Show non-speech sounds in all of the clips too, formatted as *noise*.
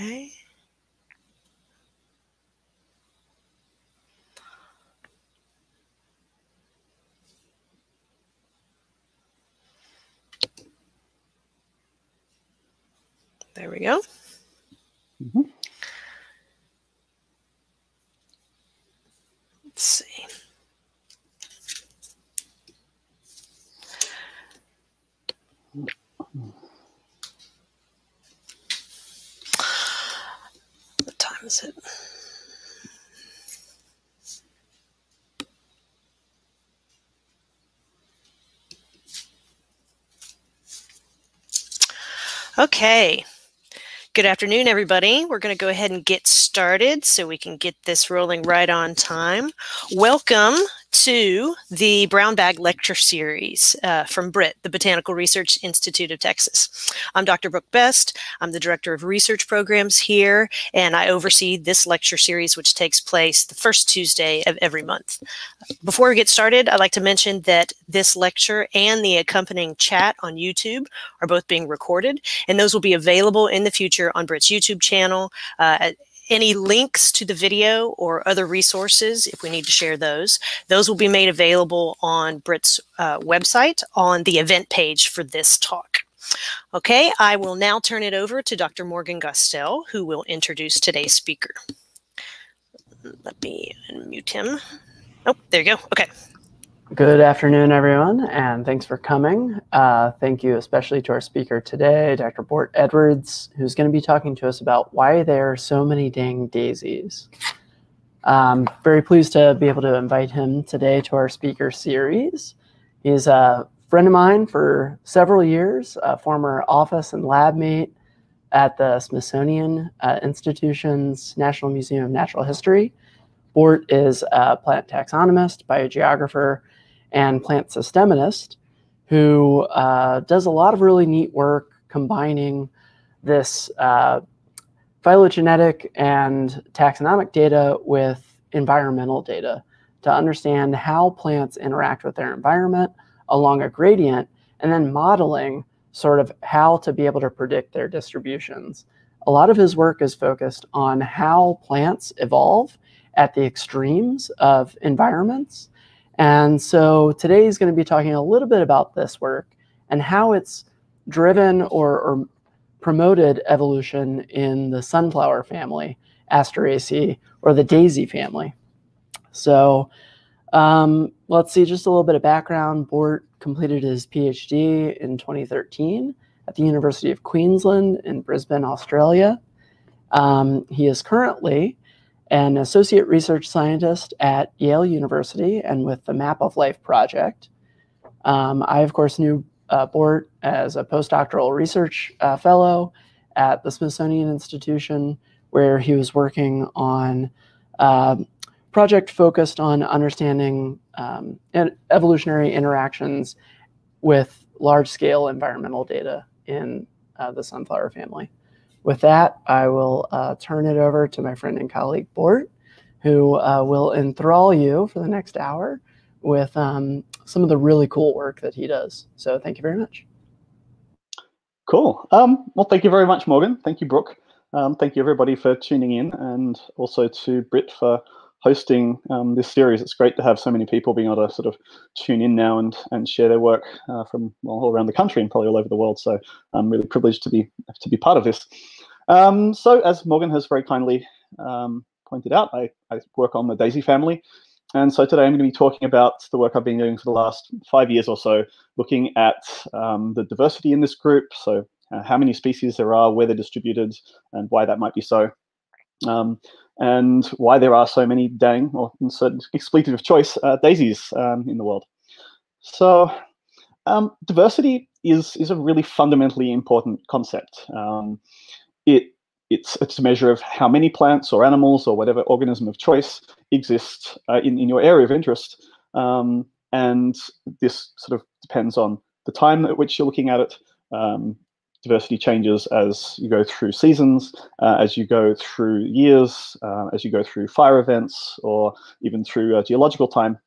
Okay. There we go. Mm -hmm. Okay. Good afternoon, everybody. We're going to go ahead and get started so we can get this rolling right on time. Welcome to the Brown Bag Lecture Series uh, from BRIT, the Botanical Research Institute of Texas. I'm Dr. Brooke Best. I'm the Director of Research Programs here, and I oversee this lecture series, which takes place the first Tuesday of every month. Before we get started, I'd like to mention that this lecture and the accompanying chat on YouTube are both being recorded, and those will be available in the future on BRIT's YouTube channel uh, any links to the video or other resources, if we need to share those, those will be made available on BRIT's uh, website on the event page for this talk. Okay, I will now turn it over to Dr. Morgan Gostel, who will introduce today's speaker. Let me unmute him. Oh, there you go. Okay. Good afternoon, everyone, and thanks for coming. Uh, thank you especially to our speaker today, Dr. Bort Edwards, who's going to be talking to us about why there are so many dang daisies. I'm very pleased to be able to invite him today to our speaker series. He's a friend of mine for several years, a former office and lab mate at the Smithsonian uh, Institution's National Museum of Natural History. Bort is a plant taxonomist, biogeographer, and plant systematist who uh, does a lot of really neat work combining this uh, phylogenetic and taxonomic data with environmental data to understand how plants interact with their environment along a gradient and then modeling sort of how to be able to predict their distributions. A lot of his work is focused on how plants evolve at the extremes of environments and so today he's going to be talking a little bit about this work and how it's driven or, or promoted evolution in the sunflower family, Asteraceae, or the daisy family. So um, let's see just a little bit of background. Bort completed his PhD in 2013 at the University of Queensland in Brisbane, Australia. Um, he is currently an associate research scientist at Yale University and with the Map of Life project. Um, I, of course, knew uh, Bort as a postdoctoral research uh, fellow at the Smithsonian Institution, where he was working on a um, project focused on understanding um, evolutionary interactions with large-scale environmental data in uh, the sunflower family. With that, I will uh, turn it over to my friend and colleague Bort, who uh, will enthrall you for the next hour with um, some of the really cool work that he does. So thank you very much. Cool. Um, well, thank you very much, Morgan. Thank you, Brooke. Um, thank you, everybody, for tuning in, and also to BRIT for hosting um, this series. It's great to have so many people being able to sort of tune in now and and share their work uh, from all around the country and probably all over the world. So I'm really privileged to be to be part of this. Um, so as Morgan has very kindly um, pointed out, I, I, work on the Daisy family. And so today I'm going to be talking about the work I've been doing for the last five years or so, looking at um, the diversity in this group. So uh, how many species there are, where they're distributed, and why that might be so. Um, and why there are so many dang, or insert expletive of choice, uh, daisies um, in the world. So um, diversity is, is a really fundamentally important concept. Um, it, it's, it's a measure of how many plants or animals or whatever organism of choice exists uh, in, in your area of interest. Um, and this sort of depends on the time at which you're looking at it, um, diversity changes as you go through seasons, uh, as you go through years, uh, as you go through fire events, or even through uh, geological time.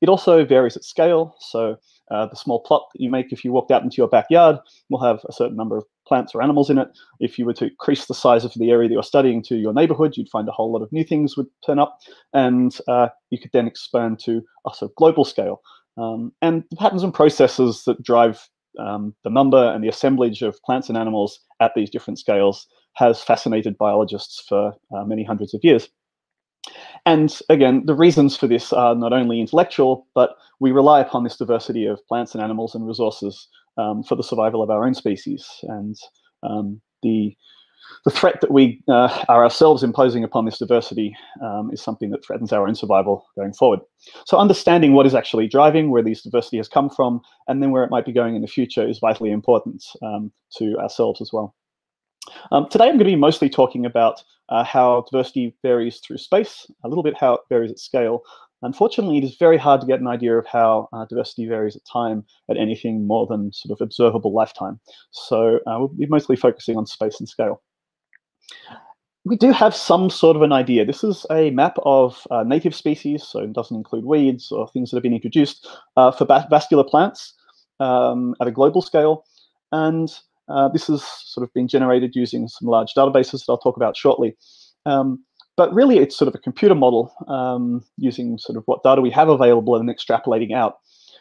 It also varies at scale. So uh, the small plot that you make if you walked out into your backyard will have a certain number of plants or animals in it. If you were to increase the size of the area that you're studying to your neighborhood, you'd find a whole lot of new things would turn up. And uh, you could then expand to a sort of global scale. Um, and the patterns and processes that drive um, the number and the assemblage of plants and animals at these different scales has fascinated biologists for uh, many hundreds of years. And again, the reasons for this are not only intellectual, but we rely upon this diversity of plants and animals and resources um, for the survival of our own species. And um, the the threat that we uh, are ourselves imposing upon this diversity um, is something that threatens our own survival going forward. So understanding what is actually driving, where this diversity has come from, and then where it might be going in the future is vitally important um, to ourselves as well. Um, today I'm going to be mostly talking about uh, how diversity varies through space, a little bit how it varies at scale. Unfortunately, it is very hard to get an idea of how uh, diversity varies at time at anything more than sort of observable lifetime. So uh, we'll be mostly focusing on space and scale. We do have some sort of an idea. This is a map of uh, native species, so it doesn't include weeds or things that have been introduced uh, for vascular plants um, at a global scale. And uh, this has sort of been generated using some large databases that I'll talk about shortly. Um, but really, it's sort of a computer model um, using sort of what data we have available and extrapolating out.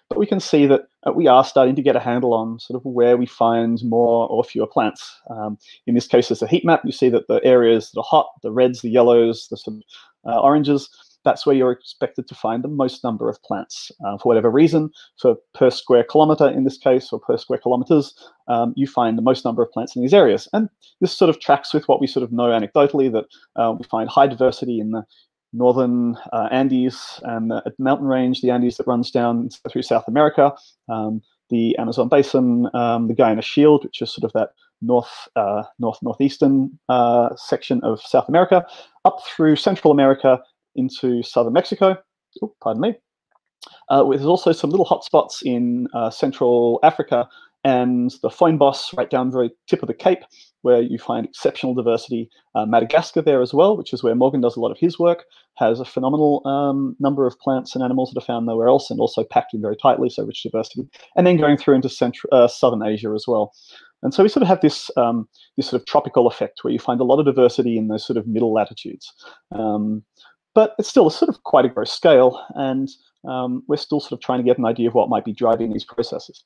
But we can see that uh, we are starting to get a handle on sort of where we find more or fewer plants. Um, in this case, it's a heat map. You see that the areas that are hot, the reds, the yellows, the sort of uh, oranges, that's where you're expected to find the most number of plants. Uh, for whatever reason, for per square kilometer in this case, or per square kilometers, um, you find the most number of plants in these areas. And this sort of tracks with what we sort of know anecdotally, that uh, we find high diversity in the northern uh, Andes and the mountain range, the Andes that runs down through South America, um, the Amazon basin, um, the Guiana Shield, which is sort of that north uh, north northeastern uh, section of South America, up through Central America into southern Mexico. Oh, pardon me. Uh, there's also some little hotspots in uh, Central Africa and the Fynbos right down the very tip of the Cape, where you find exceptional diversity. Uh, Madagascar there as well, which is where Morgan does a lot of his work, has a phenomenal um, number of plants and animals that are found nowhere else and also packed in very tightly, so rich diversity. And then going through into Central, uh, Southern Asia as well. And so we sort of have this um, this sort of tropical effect where you find a lot of diversity in those sort of middle latitudes. Um, but it's still a sort of quite a gross scale, and um, we're still sort of trying to get an idea of what might be driving these processes.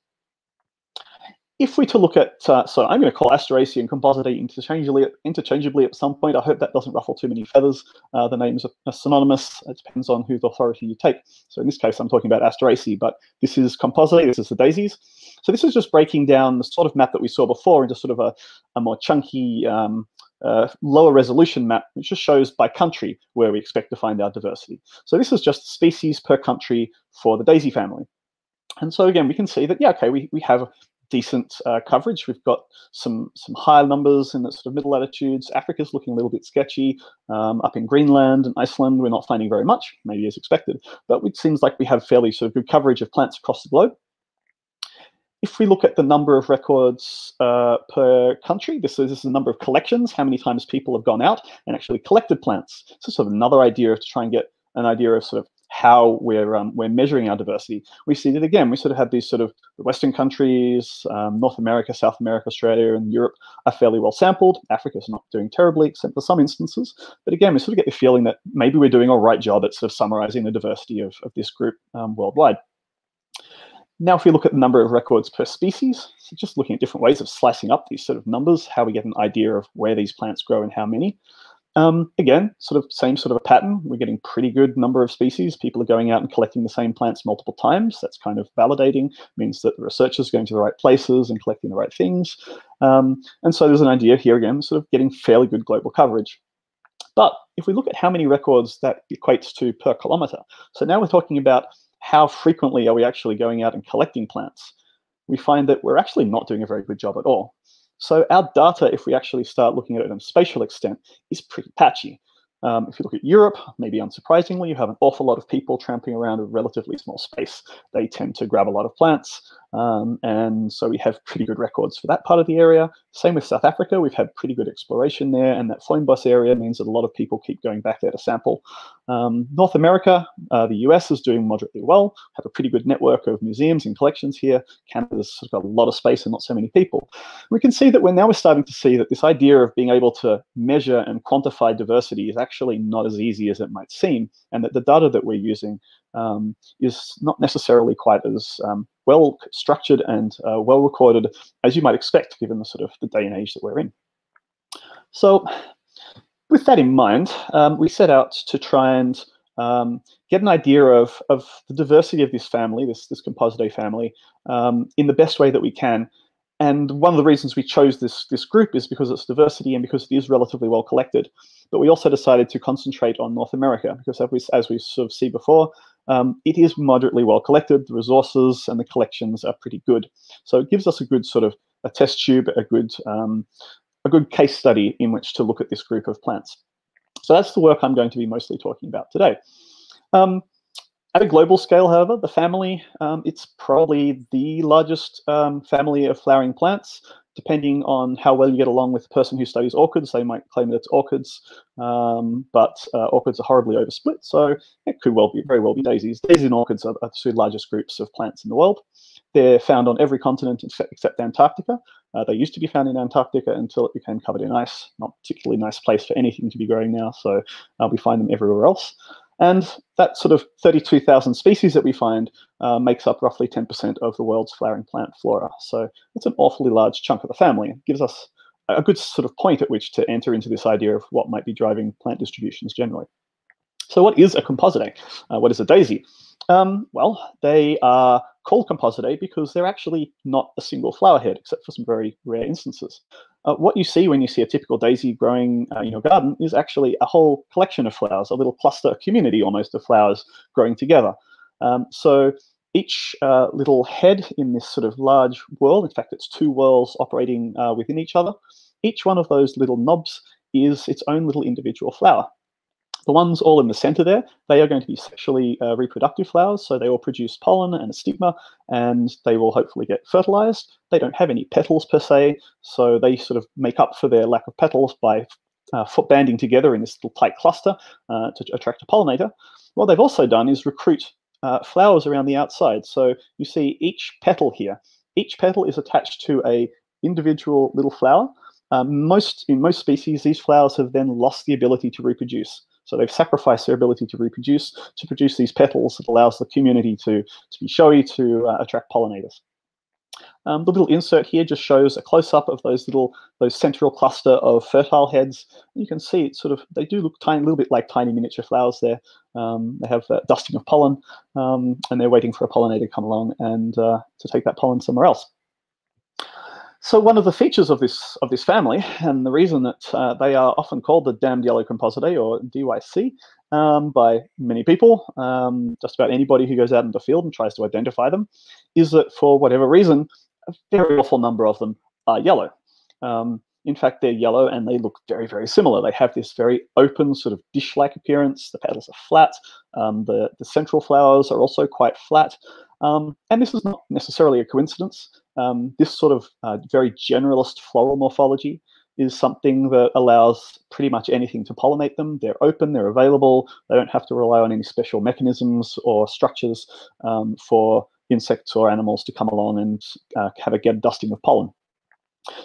If we to look at, uh, so I'm going to call Asteraceae and Compositae interchangeably, interchangeably at some point. I hope that doesn't ruffle too many feathers. Uh, the names are synonymous. It depends on whose authority you take. So in this case, I'm talking about Asteraceae, but this is Compositae, this is the daisies. So this is just breaking down the sort of map that we saw before into sort of a, a more chunky um, uh, lower resolution map, which just shows by country where we expect to find our diversity. So this is just species per country for the daisy family. And so again, we can see that, yeah, okay, we, we have decent uh, coverage. We've got some some higher numbers in the sort of middle latitudes. Africa's looking a little bit sketchy. Um, up in Greenland and Iceland, we're not finding very much, maybe as expected. But it seems like we have fairly sort of good coverage of plants across the globe if we look at the number of records uh, per country, this is, this is the number of collections, how many times people have gone out and actually collected plants. So sort of another idea to try and get an idea of sort of how we're um, we're measuring our diversity. We see that again. We sort of have these sort of Western countries, um, North America, South America, Australia, and Europe are fairly well sampled. Africa's not doing terribly, except for some instances. But again, we sort of get the feeling that maybe we're doing a right job at sort of summarizing the diversity of, of this group um, worldwide. Now, if we look at the number of records per species, so just looking at different ways of slicing up these sort of numbers, how we get an idea of where these plants grow and how many. Um, again, sort of same sort of a pattern. We're getting pretty good number of species. People are going out and collecting the same plants multiple times. That's kind of validating, means that the researchers are going to the right places and collecting the right things. Um, and so there's an idea here again, sort of getting fairly good global coverage. But if we look at how many records that equates to per kilometer, so now we're talking about how frequently are we actually going out and collecting plants? We find that we're actually not doing a very good job at all. So our data, if we actually start looking at it in a spatial extent, is pretty patchy. Um, if you look at Europe, maybe unsurprisingly, you have an awful lot of people tramping around a relatively small space. They tend to grab a lot of plants. Um, and so we have pretty good records for that part of the area. Same with South Africa, we've had pretty good exploration there, and that Fynbos area means that a lot of people keep going back there to sample. Um, North America, uh, the US is doing moderately well, have a pretty good network of museums and collections here. Canada's got a lot of space and not so many people. We can see that we're now we're starting to see that this idea of being able to measure and quantify diversity is actually not as easy as it might seem, and that the data that we're using um, is not necessarily quite as um, well structured and uh, well recorded as you might expect, given the sort of the day and age that we're in. So, with that in mind, um, we set out to try and um, get an idea of, of the diversity of this family, this, this Compositae family, um, in the best way that we can. And one of the reasons we chose this, this group is because it's diversity and because it is relatively well collected. But we also decided to concentrate on North America because as we, as we sort of see before, um, it is moderately well collected. The resources and the collections are pretty good. So it gives us a good sort of a test tube, a good, um, a good case study in which to look at this group of plants. So that's the work I'm going to be mostly talking about today. Um, at a global scale, however, the family, um, it's probably the largest um, family of flowering plants depending on how well you get along with the person who studies orchids, they might claim that it's orchids, um, but uh, orchids are horribly oversplit, so it could well be very well be daisies. Daisies and orchids are, the two largest groups of plants in the world. They're found on every continent except Antarctica. Uh, they used to be found in Antarctica until it became covered in ice. Not particularly nice place for anything to be growing now, so uh, we find them everywhere else. And that sort of 32,000 species that we find uh, makes up roughly 10% of the world's flowering plant flora. So it's an awfully large chunk of the family. It gives us a good sort of point at which to enter into this idea of what might be driving plant distributions generally. So what is a compositae? Uh, what is a daisy? Um, well, they are called compositae because they're actually not a single flower head, except for some very rare instances. Uh, what you see when you see a typical daisy growing uh, in your garden is actually a whole collection of flowers, a little cluster, a community almost of flowers growing together. Um, so each uh, little head in this sort of large whorl, in fact, it's two whorls operating uh, within each other, each one of those little knobs is its own little individual flower. The ones all in the center there, they are going to be sexually uh, reproductive flowers, so they will produce pollen and a stigma, and they will hopefully get fertilized. They don't have any petals per se, so they sort of make up for their lack of petals by uh, foot banding together in this little tight cluster uh, to attract a pollinator. What they've also done is recruit uh, flowers around the outside. So you see each petal here. Each petal is attached to a individual little flower. Um, most in most species, these flowers have then lost the ability to reproduce. So they've sacrificed their ability to reproduce to produce these petals that allows the community to, to be showy, to uh, attract pollinators. Um, the little insert here just shows a close-up of those little, those central cluster of fertile heads. You can see it sort of, they do look tiny, a little bit like tiny miniature flowers there. Um, they have uh, dusting of pollen, um, and they're waiting for a pollinator to come along and uh, to take that pollen somewhere else. So one of the features of this of this family, and the reason that uh, they are often called the damned yellow compositae or DYC um, by many people, um, just about anybody who goes out in the field and tries to identify them, is that for whatever reason, a very awful number of them are yellow. Um, in fact, they're yellow and they look very, very similar. They have this very open, sort of dish-like appearance. The petals are flat. Um, the, the central flowers are also quite flat. Um, and this is not necessarily a coincidence. Um, this sort of uh, very generalist floral morphology is something that allows pretty much anything to pollinate them. They're open, they're available, they don't have to rely on any special mechanisms or structures um, for insects or animals to come along and uh, have a get dusting of pollen.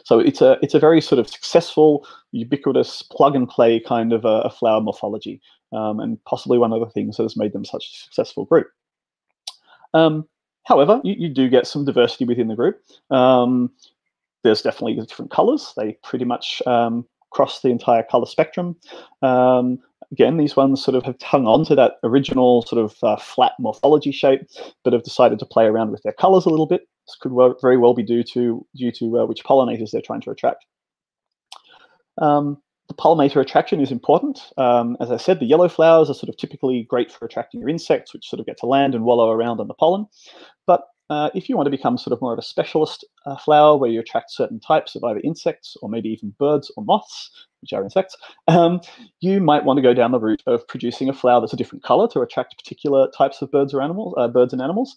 So it's a it's a very sort of successful, ubiquitous plug and play kind of a, a flower morphology, um, and possibly one of the things that has made them such a successful group. Um, However, you, you do get some diversity within the group. Um, there's definitely different colors. They pretty much um, cross the entire color spectrum. Um, again, these ones sort of have hung on to that original sort of uh, flat morphology shape, but have decided to play around with their colors a little bit. This could well, very well be due to due to uh, which pollinators they're trying to attract. Um, the pollinator attraction is important. Um, as I said, the yellow flowers are sort of typically great for attracting your insects, which sort of get to land and wallow around on the pollen. But uh, if you want to become sort of more of a specialist uh, flower where you attract certain types of either insects or maybe even birds or moths, which are insects, um, you might want to go down the route of producing a flower that's a different color to attract particular types of birds or animals, uh, birds and animals.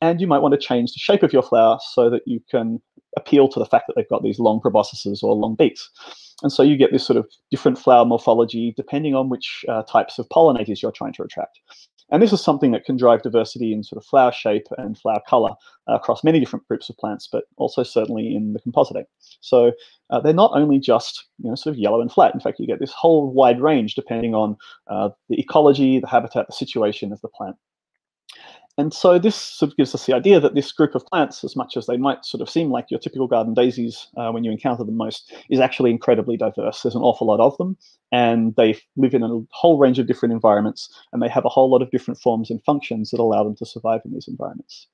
And you might want to change the shape of your flower so that you can appeal to the fact that they've got these long proboscises or long beaks. And so you get this sort of different flower morphology depending on which uh, types of pollinators you're trying to attract. And this is something that can drive diversity in sort of flower shape and flower color uh, across many different groups of plants, but also certainly in the compositae. So uh, they're not only just you know sort of yellow and flat. In fact, you get this whole wide range depending on uh, the ecology, the habitat, the situation of the plant. And so this sort of gives us the idea that this group of plants, as much as they might sort of seem like your typical garden daisies uh, when you encounter them most, is actually incredibly diverse. There's an awful lot of them, and they live in a whole range of different environments, and they have a whole lot of different forms and functions that allow them to survive in these environments.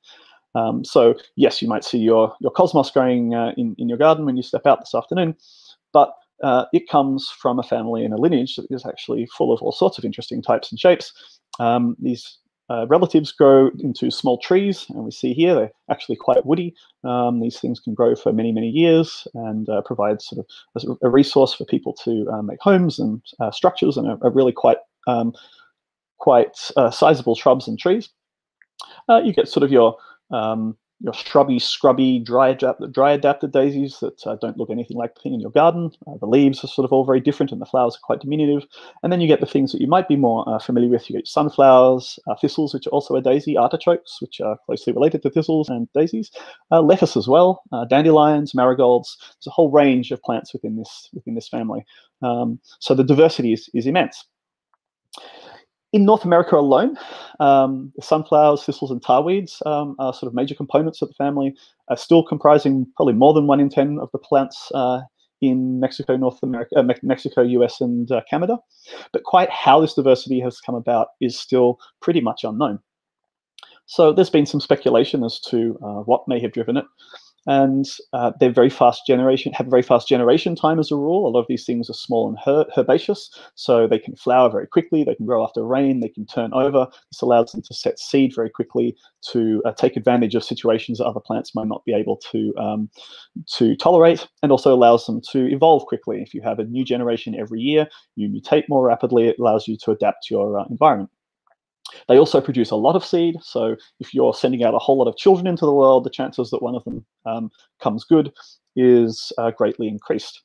Um, so yes, you might see your, your cosmos growing uh, in, in your garden when you step out this afternoon, but uh, it comes from a family and a lineage that is actually full of all sorts of interesting types and shapes. Um, these uh, relatives grow into small trees, and we see here they're actually quite woody. Um, these things can grow for many, many years and uh, provide sort of a, a, resource for people to uh, make homes and uh, structures, and are, really quite um, quite uh, sizable shrubs and trees. Uh, you get sort of your um, your shrubby, scrubby, dry, dry adapted daisies that uh, don't look anything like the thing in your garden. Uh, the leaves are sort of all very different and the flowers are quite diminutive. And then you get the things that you might be more uh, familiar with. You get sunflowers, uh, thistles, which are also a daisy, artichokes, which are closely related to thistles and daisies, uh, lettuce as well, uh, dandelions, marigolds. There's a whole range of plants within this, within this family. Um, so the diversity is, is immense. In North America alone, um, sunflowers, thistles, and tarweeds um, are sort of major components of the family, are still comprising probably more than one in 10 of the plants uh, in Mexico, North America, uh, Mexico, US, and uh, Canada. But quite how this diversity has come about is still pretty much unknown. So there's been some speculation as to uh, what may have driven it and uh, they're very fast generation, have very fast generation time as a rule. A lot of these things are small and her herbaceous, so they can flower very quickly. They can grow after rain. They can turn over. This allows them to set seed very quickly to uh, take advantage of situations that other plants might not be able to um, to tolerate, and also allows them to evolve quickly. If you have a new generation every year, you mutate more rapidly. It allows you to adapt to your uh, environment. They also produce a lot of seed. So if you're sending out a whole lot of children into the world, the chances that one of them um, comes good is uh, greatly increased.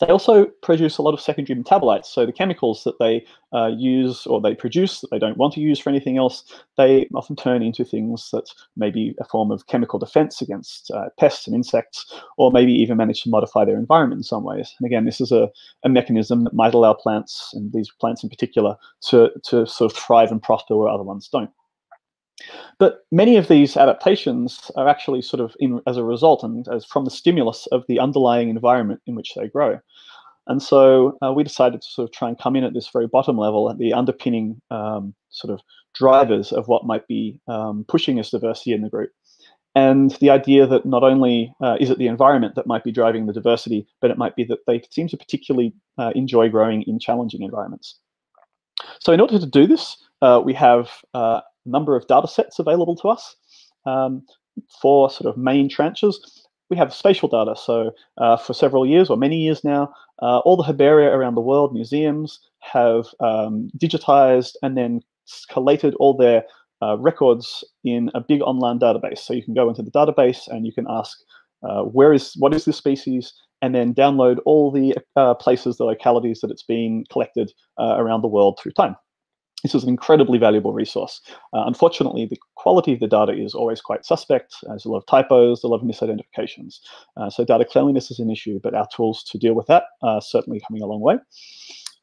They also produce a lot of secondary metabolites. So the chemicals that they uh, use or they produce that they don't want to use for anything else, they often turn into things that may be a form of chemical defense against uh, pests and insects, or maybe even manage to modify their environment in some ways. And again, this is a, a mechanism that might allow plants, and these plants in particular, to, to sort of thrive and prosper where other ones don't. But many of these adaptations are actually sort of in, as a result and as from the stimulus of the underlying environment in which they grow. And so uh, we decided to sort of try and come in at this very bottom level at the underpinning um, sort of drivers of what might be um, pushing this diversity in the group. And the idea that not only uh, is it the environment that might be driving the diversity, but it might be that they seem to particularly uh, enjoy growing in challenging environments. So in order to do this, uh, we have uh, number of data sets available to us um, for sort of main tranches. We have spatial data. So uh, for several years or many years now, uh, all the herbaria around the world, museums, have um, digitized and then collated all their uh, records in a big online database. So you can go into the database and you can ask, uh, where is what is this species, and then download all the uh, places, the localities that it's been collected uh, around the world through time. This is an incredibly valuable resource. Uh, unfortunately, the quality of the data is always quite suspect. There's a lot of typos, a lot of misidentifications. Uh, so data cleanliness is an issue, but our tools to deal with that are certainly coming a long way.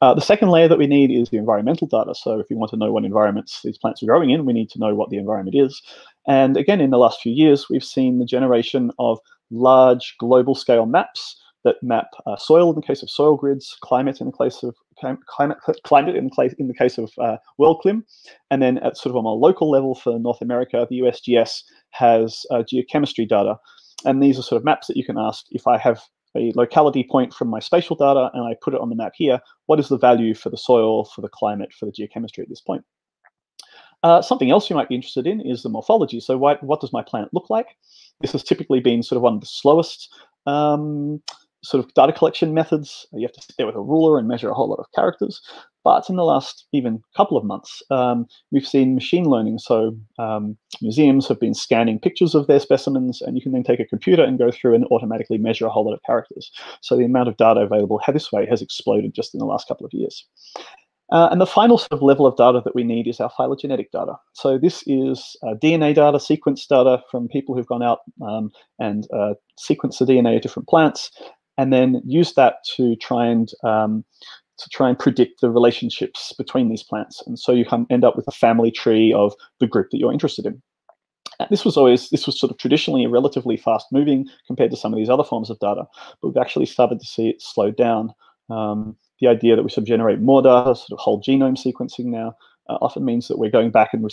Uh, the second layer that we need is the environmental data. So if you want to know what environments these plants are growing in, we need to know what the environment is. And again, in the last few years, we've seen the generation of large global scale maps that map uh, soil in the case of soil grids, climate in the case of climate, climate in, the, case of uh, WorldClim, and then at sort of on a local level for North America, the USGS has uh, geochemistry data, and these are sort of maps that you can ask if I have a locality point from my spatial data and I put it on the map here, what is the value for the soil, for the climate, for the geochemistry at this point? Uh, something else you might be interested in is the morphology. So what, what does my plant look like? This has typically been sort of one of the slowest um, sort of data collection methods. You have to sit there with a ruler and measure a whole lot of characters. But in the last even couple of months, um, we've seen machine learning. So um, museums have been scanning pictures of their specimens, and you can then take a computer and go through and automatically measure a whole lot of characters. So the amount of data available this way has exploded just in the last couple of years. Uh, and the final sort of level of data that we need is our phylogenetic data. So this is uh, DNA data, sequence data from people who've gone out um, and uh, sequenced the DNA of different plants, and then use that to try and um, to try and predict the relationships between these plants. And so you can end up with a family tree of the group that you're interested in. This was always this was sort of traditionally relatively fast moving compared to some of these other forms of data, but we've actually started to see it slow down. Um, the idea that we sort of generate more data, sort of whole genome sequencing now, uh, often means that we're going back and we're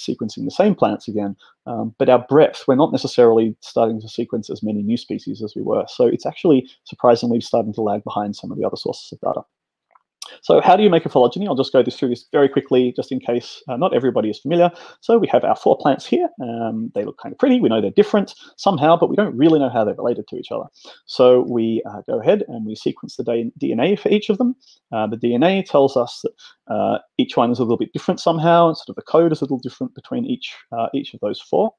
the same plants again. Um, but our breadth, we're not necessarily starting to sequence as many new species as we were. So it's actually surprisingly starting to lag behind some of the other sources of data. So how do you make a phylogeny? I'll just go this through this very quickly, just in case uh, not everybody is familiar. So we have our four plants here. Um, they look kind of pretty. We know they're different somehow, but we don't really know how they're related to each other. So we uh, go ahead and we sequence the DNA for each of them. Uh, the DNA tells us that uh, each one is a little bit different somehow, and sort of the code is a little different between each uh, each of those four.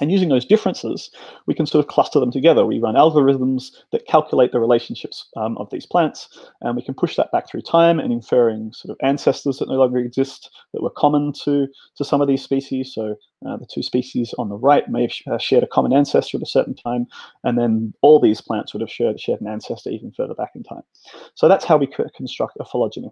And using those differences, we can sort of cluster them together. We run algorithms that calculate the relationships um, of these plants, and we can push that back through time and inferring sort of ancestors that no longer exist that were common to, to some of these species. So uh, the two species on the right may have uh, shared a common ancestor at a certain time, and then all these plants would have shared, shared an ancestor even further back in time. So that's how we construct a phylogeny.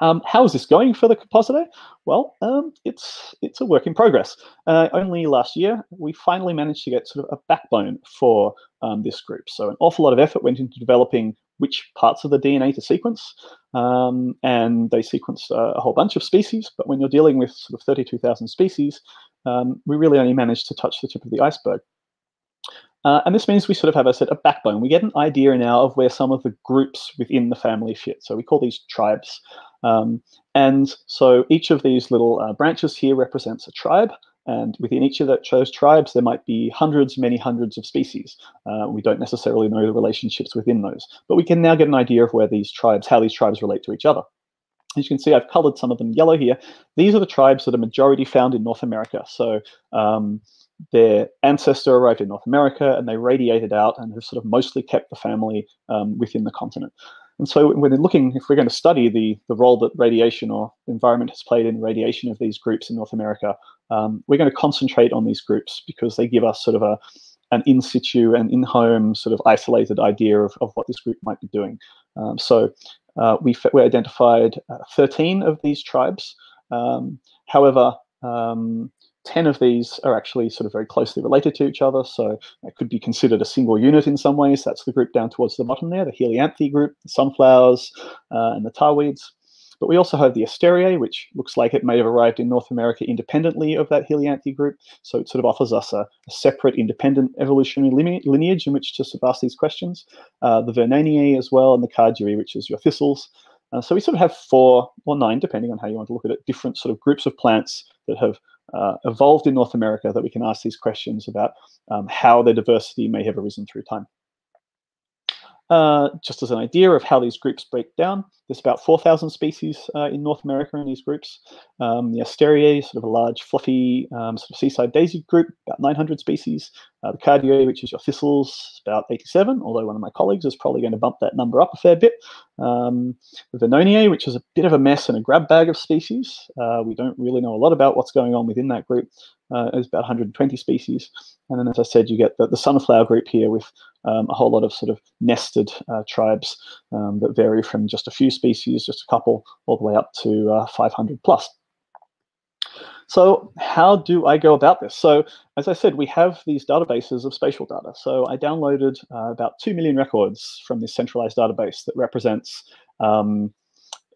Um, how is this going for the compositae? Well, um, it's it's a work in progress. Uh, only last year, we finally managed to get sort of a backbone for um, this group. So an awful lot of effort went into developing which parts of the DNA to sequence, um, and they sequenced a, a, whole bunch of species. But when you're dealing with sort of 32,000 species, um, we really only managed to touch the tip of the iceberg. Uh, and this means we sort of have, I said, a backbone. We get an idea now of where some of the groups within the family fit. So we call these tribes. Um, and so each of these little uh, branches here represents a tribe. And within each of those tribes, there might be hundreds, many hundreds of species. Uh, we don't necessarily know the relationships within those, but we can now get an idea of where these tribes, how these tribes relate to each other. As you can see, I've colored some of them yellow here. These are the tribes that are majority found in North America. So um, their ancestor arrived in North America and they radiated out and have sort of mostly kept the family um, within the continent. And so when looking, if we're going to study the, the role that radiation or environment has played in radiation of these groups in North America, um, we're going to concentrate on these groups because they give us sort of a an in situ and in home sort of isolated idea of, of what this group might be doing. Um, so uh, we, we identified uh, 13 of these tribes. Um, however, um, 10 of these are actually sort of very closely related to each other, so it could be considered a single unit in some ways. That's the group down towards the bottom there, the Heliantheae group, the sunflowers, uh, and the tarweeds. But we also have the Astereae, which looks like it may have arrived in North America independently of that Heliantheae group. So it sort of offers us a, a separate independent evolutionary lineage in which to sort of ask these questions. Uh, the Vernonieae as well, and the Cardueae, which is your thistles. Uh, so we sort of have four or nine, depending on how you want to look at it, different sort of groups of plants that have uh, evolved in North America that we can ask these questions about um, how their diversity may have arisen through time. Uh, just as an idea of how these groups break down, there's about 4,000 species uh, in North America in these groups. Um, the Astereae, sort of a large, fluffy, um, sort of seaside daisy group, about 900 species. Uh, the Cardueae, which is your thistles, about 87, although one of my colleagues is probably going to bump that number up a fair bit. Um, the Vernonieae, which is a bit of a mess and a grab bag of species. Uh, we don't really know a lot about what's going on within that group. Uh, it's about 120 species. And then, as I said, you get the, the sunflower group here with um, a whole lot of sort of nested uh, tribes um, that vary from just a few species, just a couple, all the way up to uh, 500 plus. So how do I go about this? So as I said, we have these databases of spatial data. So I downloaded uh, about 2 million records from this centralized database that represents um,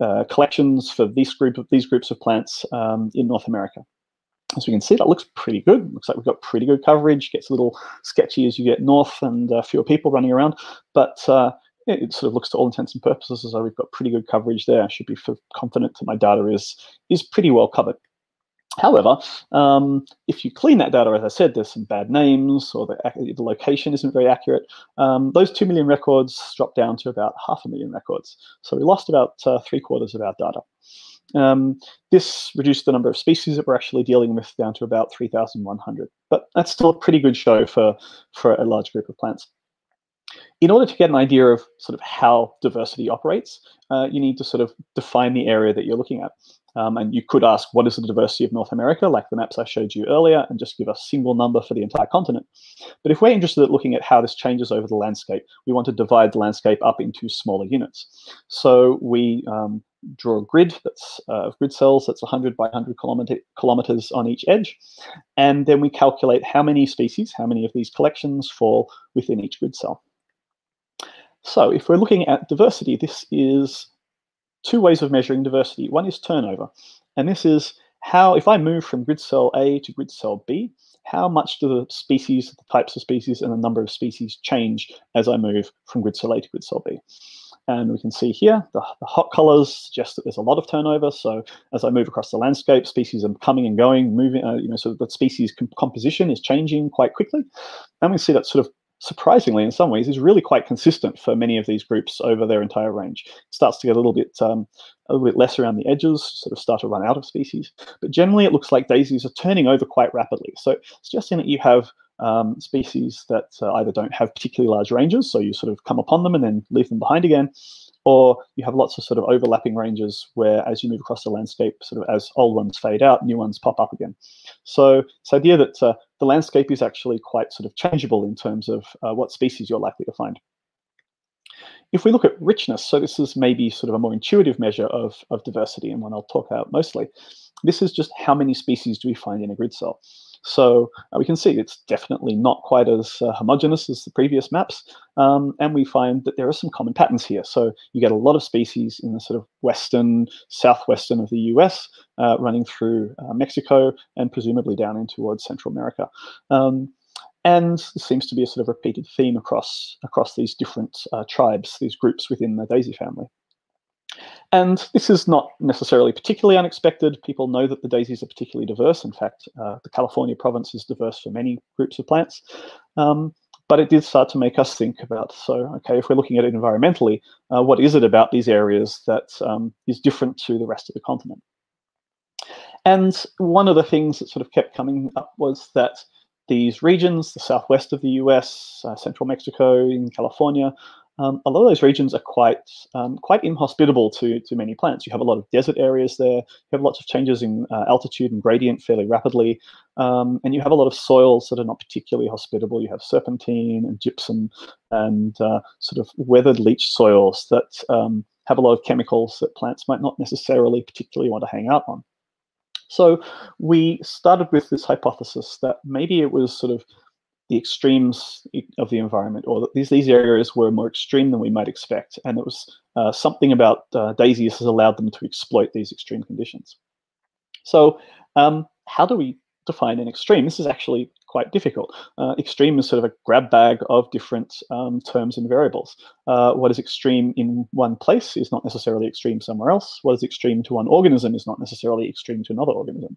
uh, collections for these group of these groups of plants um, in North America. As we can see, that looks pretty good. Looks like we've got pretty good coverage. Gets a little sketchy as you get north and uh, fewer people running around, but uh, it sort of looks to all intents and purposes as though we've got pretty good coverage there. I should be confident that my data is is pretty well covered. However, um, if you clean that data, as I said, there's some bad names or the, the location isn't very accurate. Um, those 2 million records drop down to about half a million records. So we lost about uh, three quarters of our data. Um, this reduced the number of species that we're actually dealing with down to about 3,100. But that's still a pretty good show for, for a large group of plants. In order to get an idea of sort of how diversity operates, uh, you need to sort of define the area that you're looking at. Um, and you could ask, what is the diversity of North America, like the maps I showed you earlier, and just give a single number for the entire continent. But if we're interested in looking at how this changes over the landscape, we want to divide the landscape up into smaller units. So we um, draw a grid that's uh, of grid cells that's 100 by 100 kilometer, kilometers on each edge. And then we calculate how many species, how many of these collections fall within each grid cell. So if we're looking at diversity, this is two ways of measuring diversity. One is turnover, and this is how, if I move from grid cell A to grid cell B, how much do the species, the types of species, and the number of species change as I move from grid cell A to grid cell B? And we can see here, the, the, hot colors suggest that there's a lot of turnover. So as I move across the landscape, species are coming and going, moving, uh, you know, so the species composition is changing quite quickly. And we see that sort of surprisingly, in some ways, is really quite consistent for many of these groups over their entire range. It starts to get a little bit um, a little bit less around the edges, sort of start to run out of species. But generally, it looks like daisies are turning over quite rapidly. So suggesting that you have um, species that uh, either don't have particularly large ranges, so you sort of come upon them and then leave them behind again, or you have lots of sort of overlapping ranges where as you move across the landscape, sort of as old ones fade out, new ones pop up again. So this idea that uh, the landscape is actually quite sort of changeable in terms of uh, what species you're likely to find. If we look at richness, so this is maybe sort of a more intuitive measure of, of diversity and one I'll talk about mostly, this is just how many species do we find in a grid cell. So uh, we can see it's definitely not quite as uh, homogeneous as the previous maps. Um, and we find that there are some common patterns here. So you get a lot of species in the sort of western, southwestern of the US, uh, running through uh, Mexico and presumably down in towards Central America. Um, and this seems to be a sort of repeated theme across across these different uh, tribes, these groups within the daisy family. And this is not necessarily particularly unexpected. People know that the daisies are particularly diverse. In fact, uh, the California province is diverse for many groups of plants. Um, but it did start to make us think about, so, okay, if we're looking at it environmentally, uh, what is it about these areas that um, is different to the rest of the continent? And one of the things that sort of kept coming up was that these regions, the southwest of the US, uh, central Mexico, in California, um, a lot of those regions are quite um, quite inhospitable to, to many plants. You have a lot of desert areas there. You have lots of changes in uh, altitude and gradient fairly rapidly. Um, and you have a lot of soils that are not particularly hospitable. You have serpentine and gypsum and uh, sort of weathered leach soils that um, have a lot of chemicals that plants might not necessarily particularly want to hang out on. So we started with this hypothesis that maybe it was sort of the extremes of the environment, or these these areas were more extreme than we might expect, and it was uh, something about uh, daisies has allowed them to exploit these extreme conditions. So, um, how do we define an extreme? This is actually quite difficult. Uh, extreme is sort of a grab bag of different um, terms and variables. Uh, what is extreme in one place is not necessarily extreme somewhere else. What is extreme to one organism is not necessarily extreme to another organism.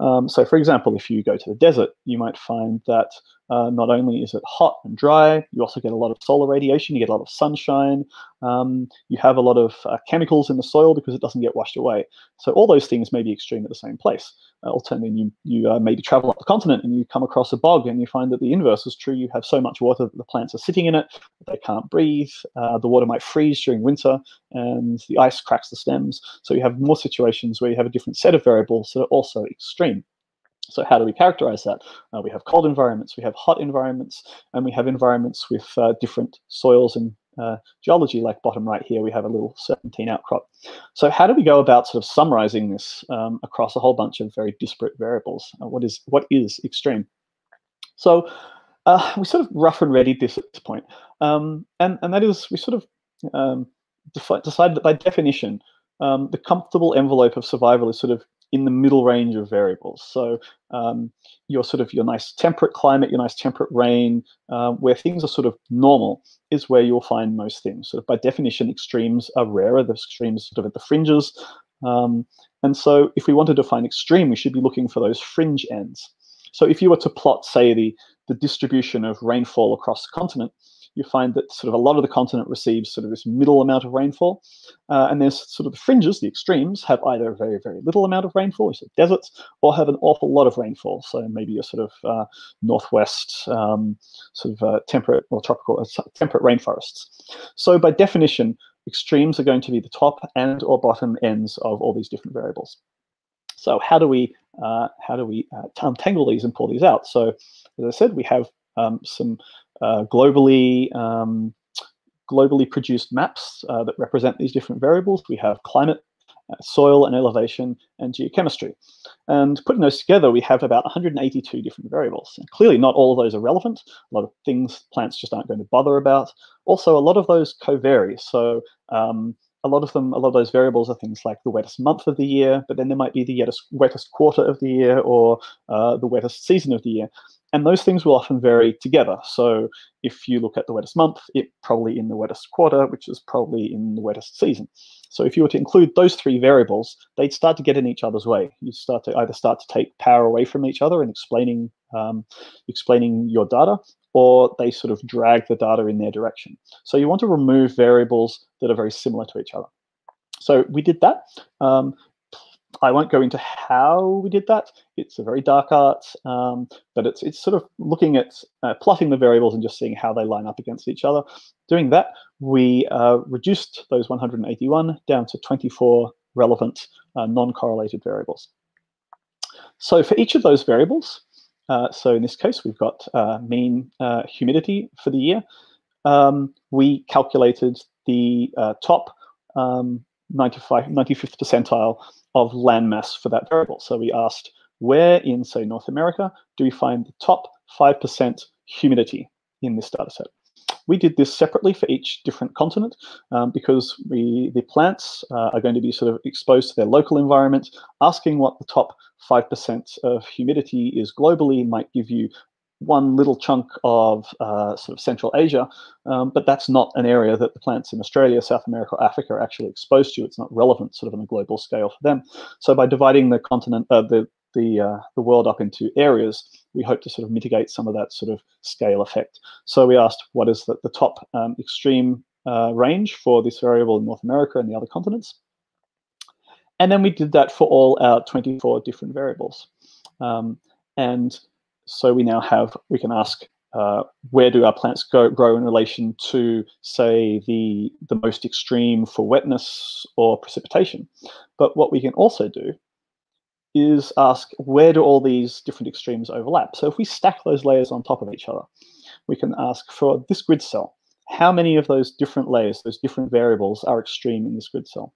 Um, so, for example, if you go to the desert, you might find that uh, not only is it hot and dry, you also get a lot of solar radiation, you get a lot of sunshine, um, you have a lot of uh, chemicals in the soil because it doesn't get washed away. So all those things may be extreme at the same place. Uh, alternatively, you, you uh, maybe travel up the continent and you come across a bog and you find that the inverse is true. You have so much water that the plants are sitting in it, they can't breathe. Uh, the water might freeze during winter and the ice cracks the stems. So you have more situations where you have a different set of variables that are also extreme. So how do we characterize that? Uh, we have cold environments, we have hot environments, and we have environments with uh, different soils and uh, geology, like bottom right here, we have a little serpentine outcrop. So how do we go about sort of summarizing this um, across a whole bunch of very disparate variables? Uh, what is what is extreme? So uh, we sort of rough and ready this at this point. Um, and, and that is we sort of um, that by definition, um, the comfortable envelope of survival is sort of in the middle range of variables. So um, your sort of your nice temperate climate, your nice temperate rain, uh, where things are sort of normal, is where you'll find most things. Sort of by definition, extremes are rarer. The extremes sort of at the fringes. Um, And so if we wanted to find extreme, we should be looking for those fringe ends. So if you were to plot, say, the, the distribution of rainfall across the continent, you find that sort of a lot of the continent receives sort of this middle amount of rainfall. Uh, and there's sort of the fringes, the extremes, have either a very, very little amount of rainfall, so deserts, or have an awful lot of rainfall. So maybe a sort of uh, northwest um, sort of uh, temperate or tropical, uh, temperate rainforests. So by definition, extremes are going to be the top and or bottom ends of all these different variables. So how do we uh, how do we uh, untangle these and pull these out? So as I said, we have um, some uh, globally um, globally produced maps uh, that represent these different variables. We have climate, uh, soil and elevation, and geochemistry. And putting those together, we have about 182 different variables. And clearly, not all of those are relevant. A lot of things plants just aren't going to bother about. Also, a lot of those co-vary. So um, a lot of them, a lot of those variables are things like the wettest month of the year, but then there might be the wettest, wettest quarter of the year or uh, the wettest season of the year. And those things will often vary together. So if you look at the wettest month, it probably in the wettest quarter, which is probably in the wettest season. So if you were to include those three variables, they'd start to get in each other's way. You start to either start to take power away from each other in explaining um, explaining your data, or they sort of drag the data in their direction. So you want to remove variables that are very similar to each other. So we did that. Um, I won't go into how we did that. It's a very dark art, um, but it's it's sort of looking at uh, plotting the variables and just seeing how they line up against each other. Doing that, we uh, reduced those 181 down to 24 relevant uh, non-correlated variables. So for each of those variables, uh, so in this case, we've got uh, mean uh, humidity for the year. Um, we calculated the top um, 95, 95th percentile of landmass for that variable. So we asked where in, say, North America do we find the top 5% humidity in this data set? We did this separately for each different continent um, because we, the plants uh, are going to be sort of exposed to their local environment. Asking what the top 5% of humidity is globally might give you one little chunk of uh, sort of Central Asia, um, but that's not an area that the plants in Australia, South America, or Africa are actually exposed to. It's not relevant sort of on a global scale for them. So by dividing the continent, uh, the the uh, the world up into areas, we hope to sort of mitigate some of that sort of scale effect. So we asked, what is the, the top um, extreme uh, range for this variable in North America and the other continents? And then we did that for all our 24 different variables. Um, and so we now have, we can ask uh, where do our plants go, grow in relation to, say, the, the most extreme for wetness or precipitation. But what we can also do is ask where do all these different extremes overlap? So if we stack those layers on top of each other, we can ask for this grid cell, how many of those different layers, those different variables are extreme in this grid cell?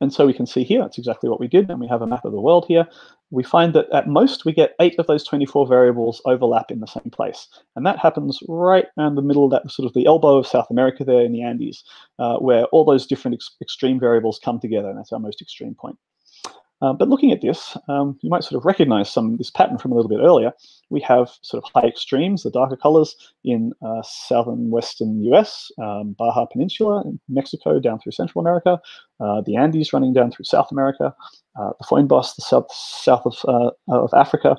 And so we can see here, that's exactly what we did, and we have a map of the world here. We find that at most we get eight of those 24 variables overlap in the same place. And that happens right around the middle, that sort of the elbow of South America there in the Andes, uh, where all those different ex extreme variables come together, and that's our most extreme point. Uh, but looking at this, um, you might sort of recognize some this pattern from a little bit earlier. We have sort of high extremes, the darker colors, in uh, southern western US, um, Baja Peninsula, in Mexico, down through Central America, uh, the Andes running down through South America, uh, the Fynbos, the south, south of, uh, of Africa,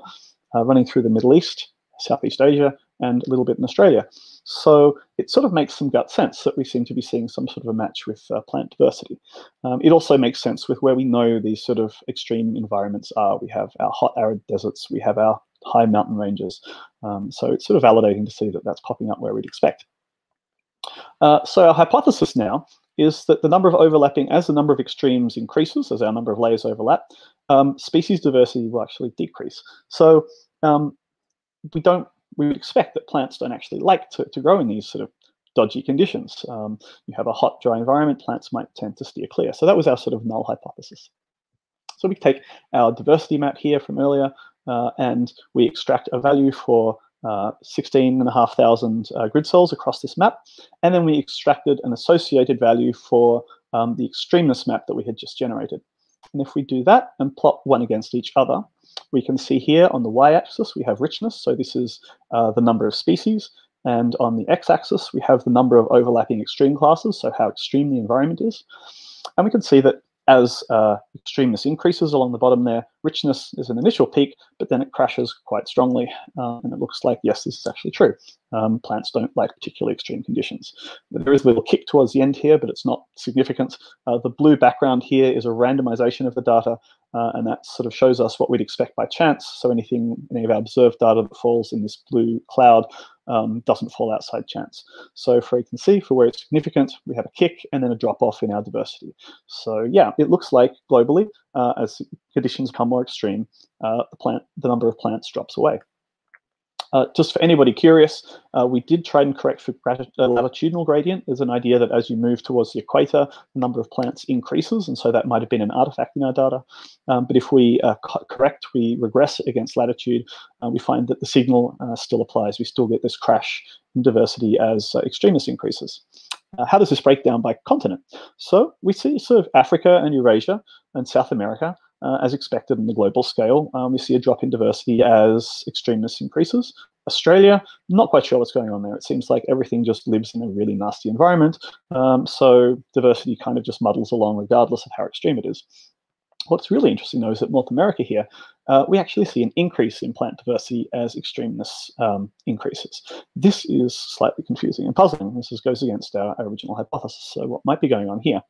uh, running through the Middle East, Southeast Asia, and a little bit in Australia. So it sort of makes some gut sense that we seem to be seeing some sort of a match with uh, plant diversity. Um, it also makes sense with where we know these sort of extreme environments are. We have our hot arid deserts, we have our high mountain ranges. Um, so it's sort of validating to see that that's popping up where we'd expect. Uh, so our hypothesis now is that the number of overlapping, as the number of extremes increases, as our number of layers overlap, um, species diversity will actually decrease. So um, we don't we would expect that plants don't actually like to, to grow in these sort of dodgy conditions. Um, you have a hot, dry environment, plants might tend to steer clear. So that was our sort of null hypothesis. So we take our diversity map here from earlier, uh, and we extract a value for uh, 16,500 uh, grid cells across this map. And then we extracted an associated value for um, the extremeness map that we had just generated. And if we do that and plot one against each other, we can see here on the y-axis we have richness, so this is uh, the number of species, and on the x-axis we have the number of overlapping extreme classes, so how extreme the environment is. And we can see that as uh, extremeness increases along the bottom there, richness is an initial peak, but then it crashes quite strongly. Uh, and it looks like, yes, this is actually true. Um, plants don't like particularly extreme conditions. There is a little kick towards the end here, but it's not significant. Uh, the blue background here is a randomization of the data, uh, and that sort of shows us what we'd expect by chance. So anything, any of our observed data that falls in this blue cloud um, doesn't fall outside chance. So for you can see, for where it's significant, we have a kick and then a drop off in our diversity. So yeah, it looks like globally, uh, as conditions become more extreme, uh, the plant, the number of plants drops away. Uh, just for anybody curious, uh, we did try and correct for uh, latitudinal gradient. There's an idea that as you move towards the equator, the number of plants increases, and so that might have been an artifact in our data. Um, but if we uh, correct, we regress against latitude, uh, we find that the signal uh, still applies. We still get this crash in diversity as extremeness increases. how does this break down by continent? So we see sort of Africa and Eurasia and South America uh, as expected on the global scale. Um, we see a drop in diversity as extremeness increases. Australia, not quite sure what's going on there. It seems like everything just lives in a really nasty environment. Um, so diversity kind of just muddles along regardless of how extreme it is. What's really interesting though is that North America here, uh, we actually see an increase in plant diversity as extremeness um, increases. This is slightly confusing and puzzling. This is, goes against our, our original hypothesis. So what might be going on here?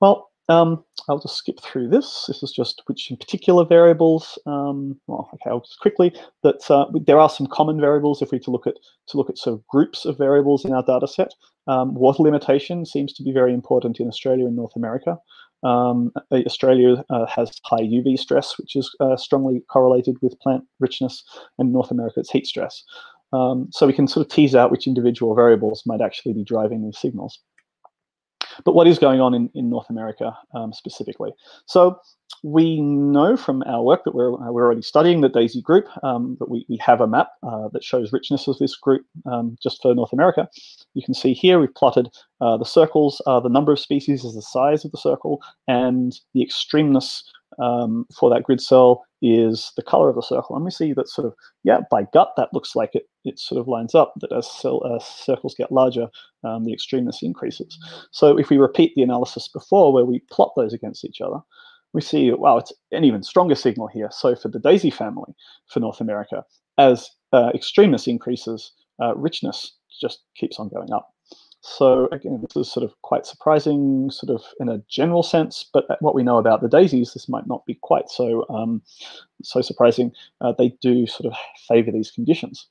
Well, um, I'll just skip through this. This is just which in particular variables. Um, well, okay, I'll just quickly. That uh, there are some common variables if we to look at to look at sort of groups of variables in our data set. Um, water limitation seems to be very important in Australia and North America. Um, Australia uh, has high UV stress, which is uh, strongly correlated with plant richness, and North America it's heat stress. Um, so we can sort of tease out which individual variables might actually be driving these signals but what is going on in, in North America um, specifically. So we know from our work that we're, we're already studying the DAISY group, um, that we, we have a map uh, that shows richness of this group um, just for North America. You can see here we've plotted uh, the circles, the number of species is the size of the circle, and the extremeness um, for that grid cell is the color of the circle. And we see that sort of, yeah, by gut, that looks like it, it sort of lines up, that as cell, uh, circles get larger, um, the extremeness increases. So if we repeat the analysis before where we plot those against each other, we see, wow, it's an even stronger signal here. So for the DAISY family for North America, as uh, extremeness increases, uh, richness just keeps on going up. So again, this is sort of quite surprising, sort of in a general sense. But what we know about the daisies, this might not be quite so um, so surprising. Uh, they do sort of favour these conditions.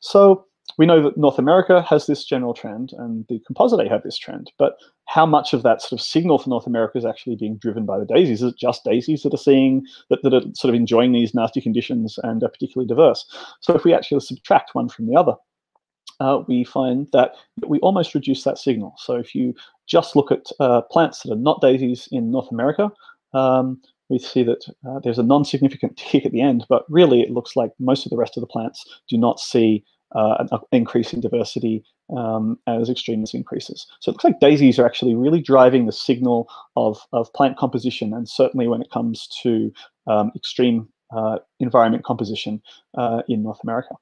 So we know that North America has this general trend, and the Compositae have this trend. But how much of that sort of signal for North America is actually being driven by the daisies? Is it just daisies that are seeing that, that are sort of enjoying these nasty conditions and are particularly diverse? So if we actually subtract one from the other, uh, we find that we almost reduce that signal. So if you just look at uh, plants that are not daisies in North America, um, we see that uh, there's a non-significant *laughs* tick at the end, but really it looks like most of the rest of the plants do not see uh, an increase in diversity um, as extremeness increases. So it looks like daisies are actually really driving the signal of, of plant composition, and certainly when it comes to um, extreme uh, environment composition uh, in North America.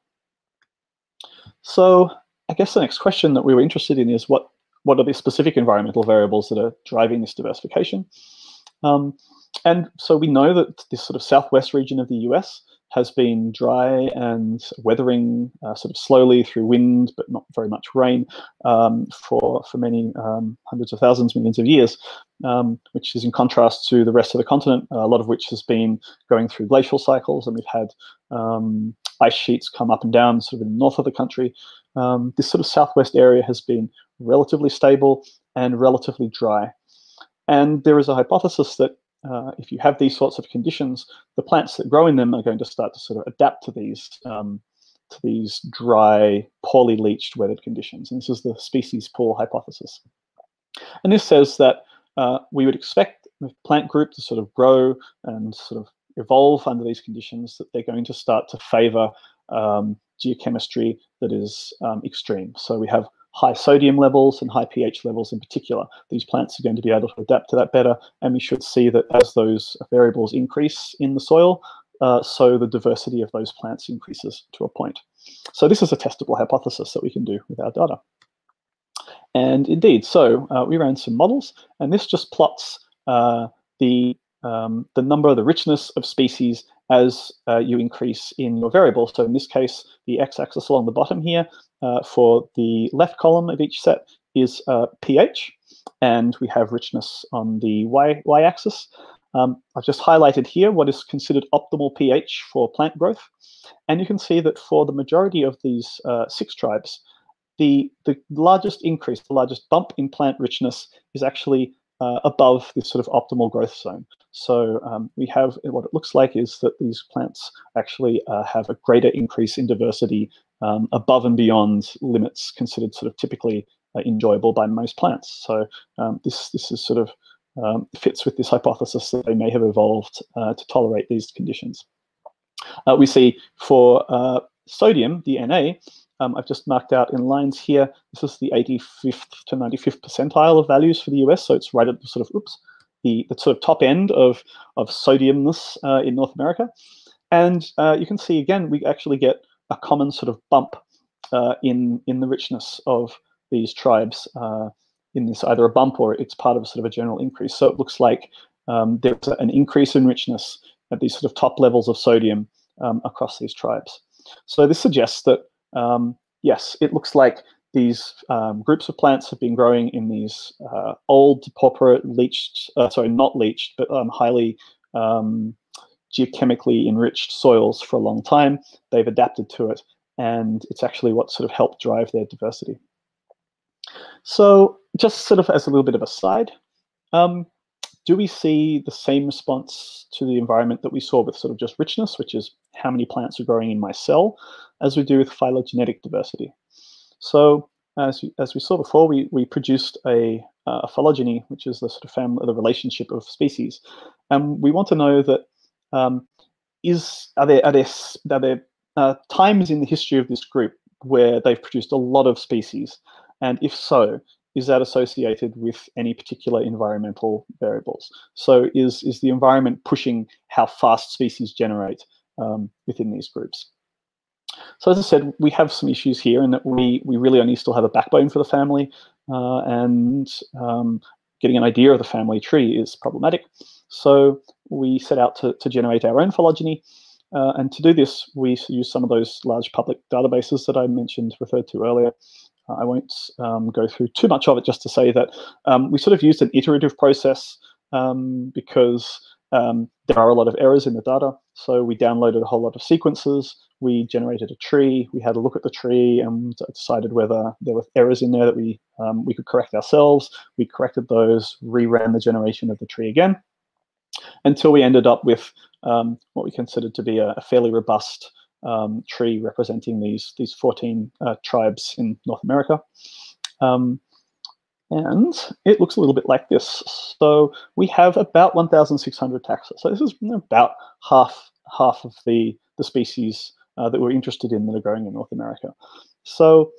So I guess the next question that we were interested in is what, what are the specific environmental variables that are driving this diversification? Um, and so we know that this sort of southwest region of the US has been dry and weathering uh, sort of slowly through wind, but not very much rain um, for, for many um, hundreds of thousands, millions of years, um, which is in contrast to the rest of the continent, a lot of which has been going through glacial cycles. And we've had um, ice sheets come up and down sort of in the north of the country. Um, this sort of southwest area has been relatively stable and relatively dry. And there is a hypothesis that uh, if you have these sorts of conditions, the plants that grow in them are going to start to sort of adapt to these um, to these dry, poorly leached weathered conditions. And this is the species pool hypothesis. And this says that uh, we would expect the plant group to sort of grow and sort of evolve under these conditions, that they're going to start to favor um, geochemistry that is um, extreme. So we have high sodium levels and high pH levels in particular. These plants are going to be able to adapt to that better, and we should see that as those variables increase in the soil, uh, so the diversity of those plants increases to a point. So this is a testable hypothesis that we can do with our data. And indeed, so uh, we ran some models, and this just plots uh, the um, the number, the richness of species as uh, you increase in your variable. So in this case, the x-axis along the bottom here uh, for the left column of each set is uh, pH, and we have richness on the y, y-axis. Um, I've just highlighted here what is considered optimal pH for plant growth. And you can see that for the majority of these uh, six tribes, the, the largest increase, the largest bump in plant richness is actually uh, above this sort of optimal growth zone. So um, we have what it looks like is that these plants actually uh, have a greater increase in diversity um, above and beyond limits considered sort of typically uh, enjoyable by most plants. So um, this this is sort of um, fits with this hypothesis that they may have evolved uh, to tolerate these conditions. Uh, we see for uh, sodium, the Na, um, I've just marked out in lines here. This is the 85th to 95th percentile of values for the US, so it's right at the sort of oops, the, the sort of top end of of sodiumness uh, in North America. And uh, you can see again, we actually get a common sort of bump uh, in in the richness of these tribes uh, in this either a bump or it's part of sort of a general increase. So it looks like um, there's an increase in richness at these sort of top levels of sodium um, across these tribes. So this suggests that um, yes, it looks like these um, groups of plants have been growing in these uh, old, pauperate, leached, uh, sorry, not leached, but um, highly um, geochemically enriched soils for a long time. They've adapted to it, and it's actually what sort of helped drive their diversity. So just sort of as a little bit of a side, um, do we see the same response to the environment that we saw with sort of just richness, which is how many plants are growing in my cell, as we do with phylogenetic diversity? So as, as we saw before, we, we produced a, a phylogeny, which is the sort of family, the relationship of species. And we want to know that um, is are there are there are there uh, times in the history of this group where they've produced a lot of species, and if so, is that associated with any particular environmental variables? So is, is the environment pushing how fast species generate um, within these groups? So as I said, we have some issues here in that we, we really only still have a backbone for the family uh, and um, getting an idea of the family tree is problematic. So we set out to, to generate our own phylogeny. Uh, and to do this, we use some of those large public databases that I mentioned, referred to earlier. I won't um, go through too much of it just to say that um, we sort of used an iterative process um, because um, there are a lot of errors in the data. So we downloaded a whole lot of sequences, we generated a tree, we had a look at the tree and decided whether there were errors in there that we, um, we could correct ourselves. We corrected those, reran the generation of the tree again, until we ended up with um, what we considered to be a, a fairly robust um, tree representing these these 14 uh, tribes in North America. Um, and it looks a little bit like this. So we have about 1,600 taxa. So this is about half half of the the species uh, that we're interested in that are growing in North America. So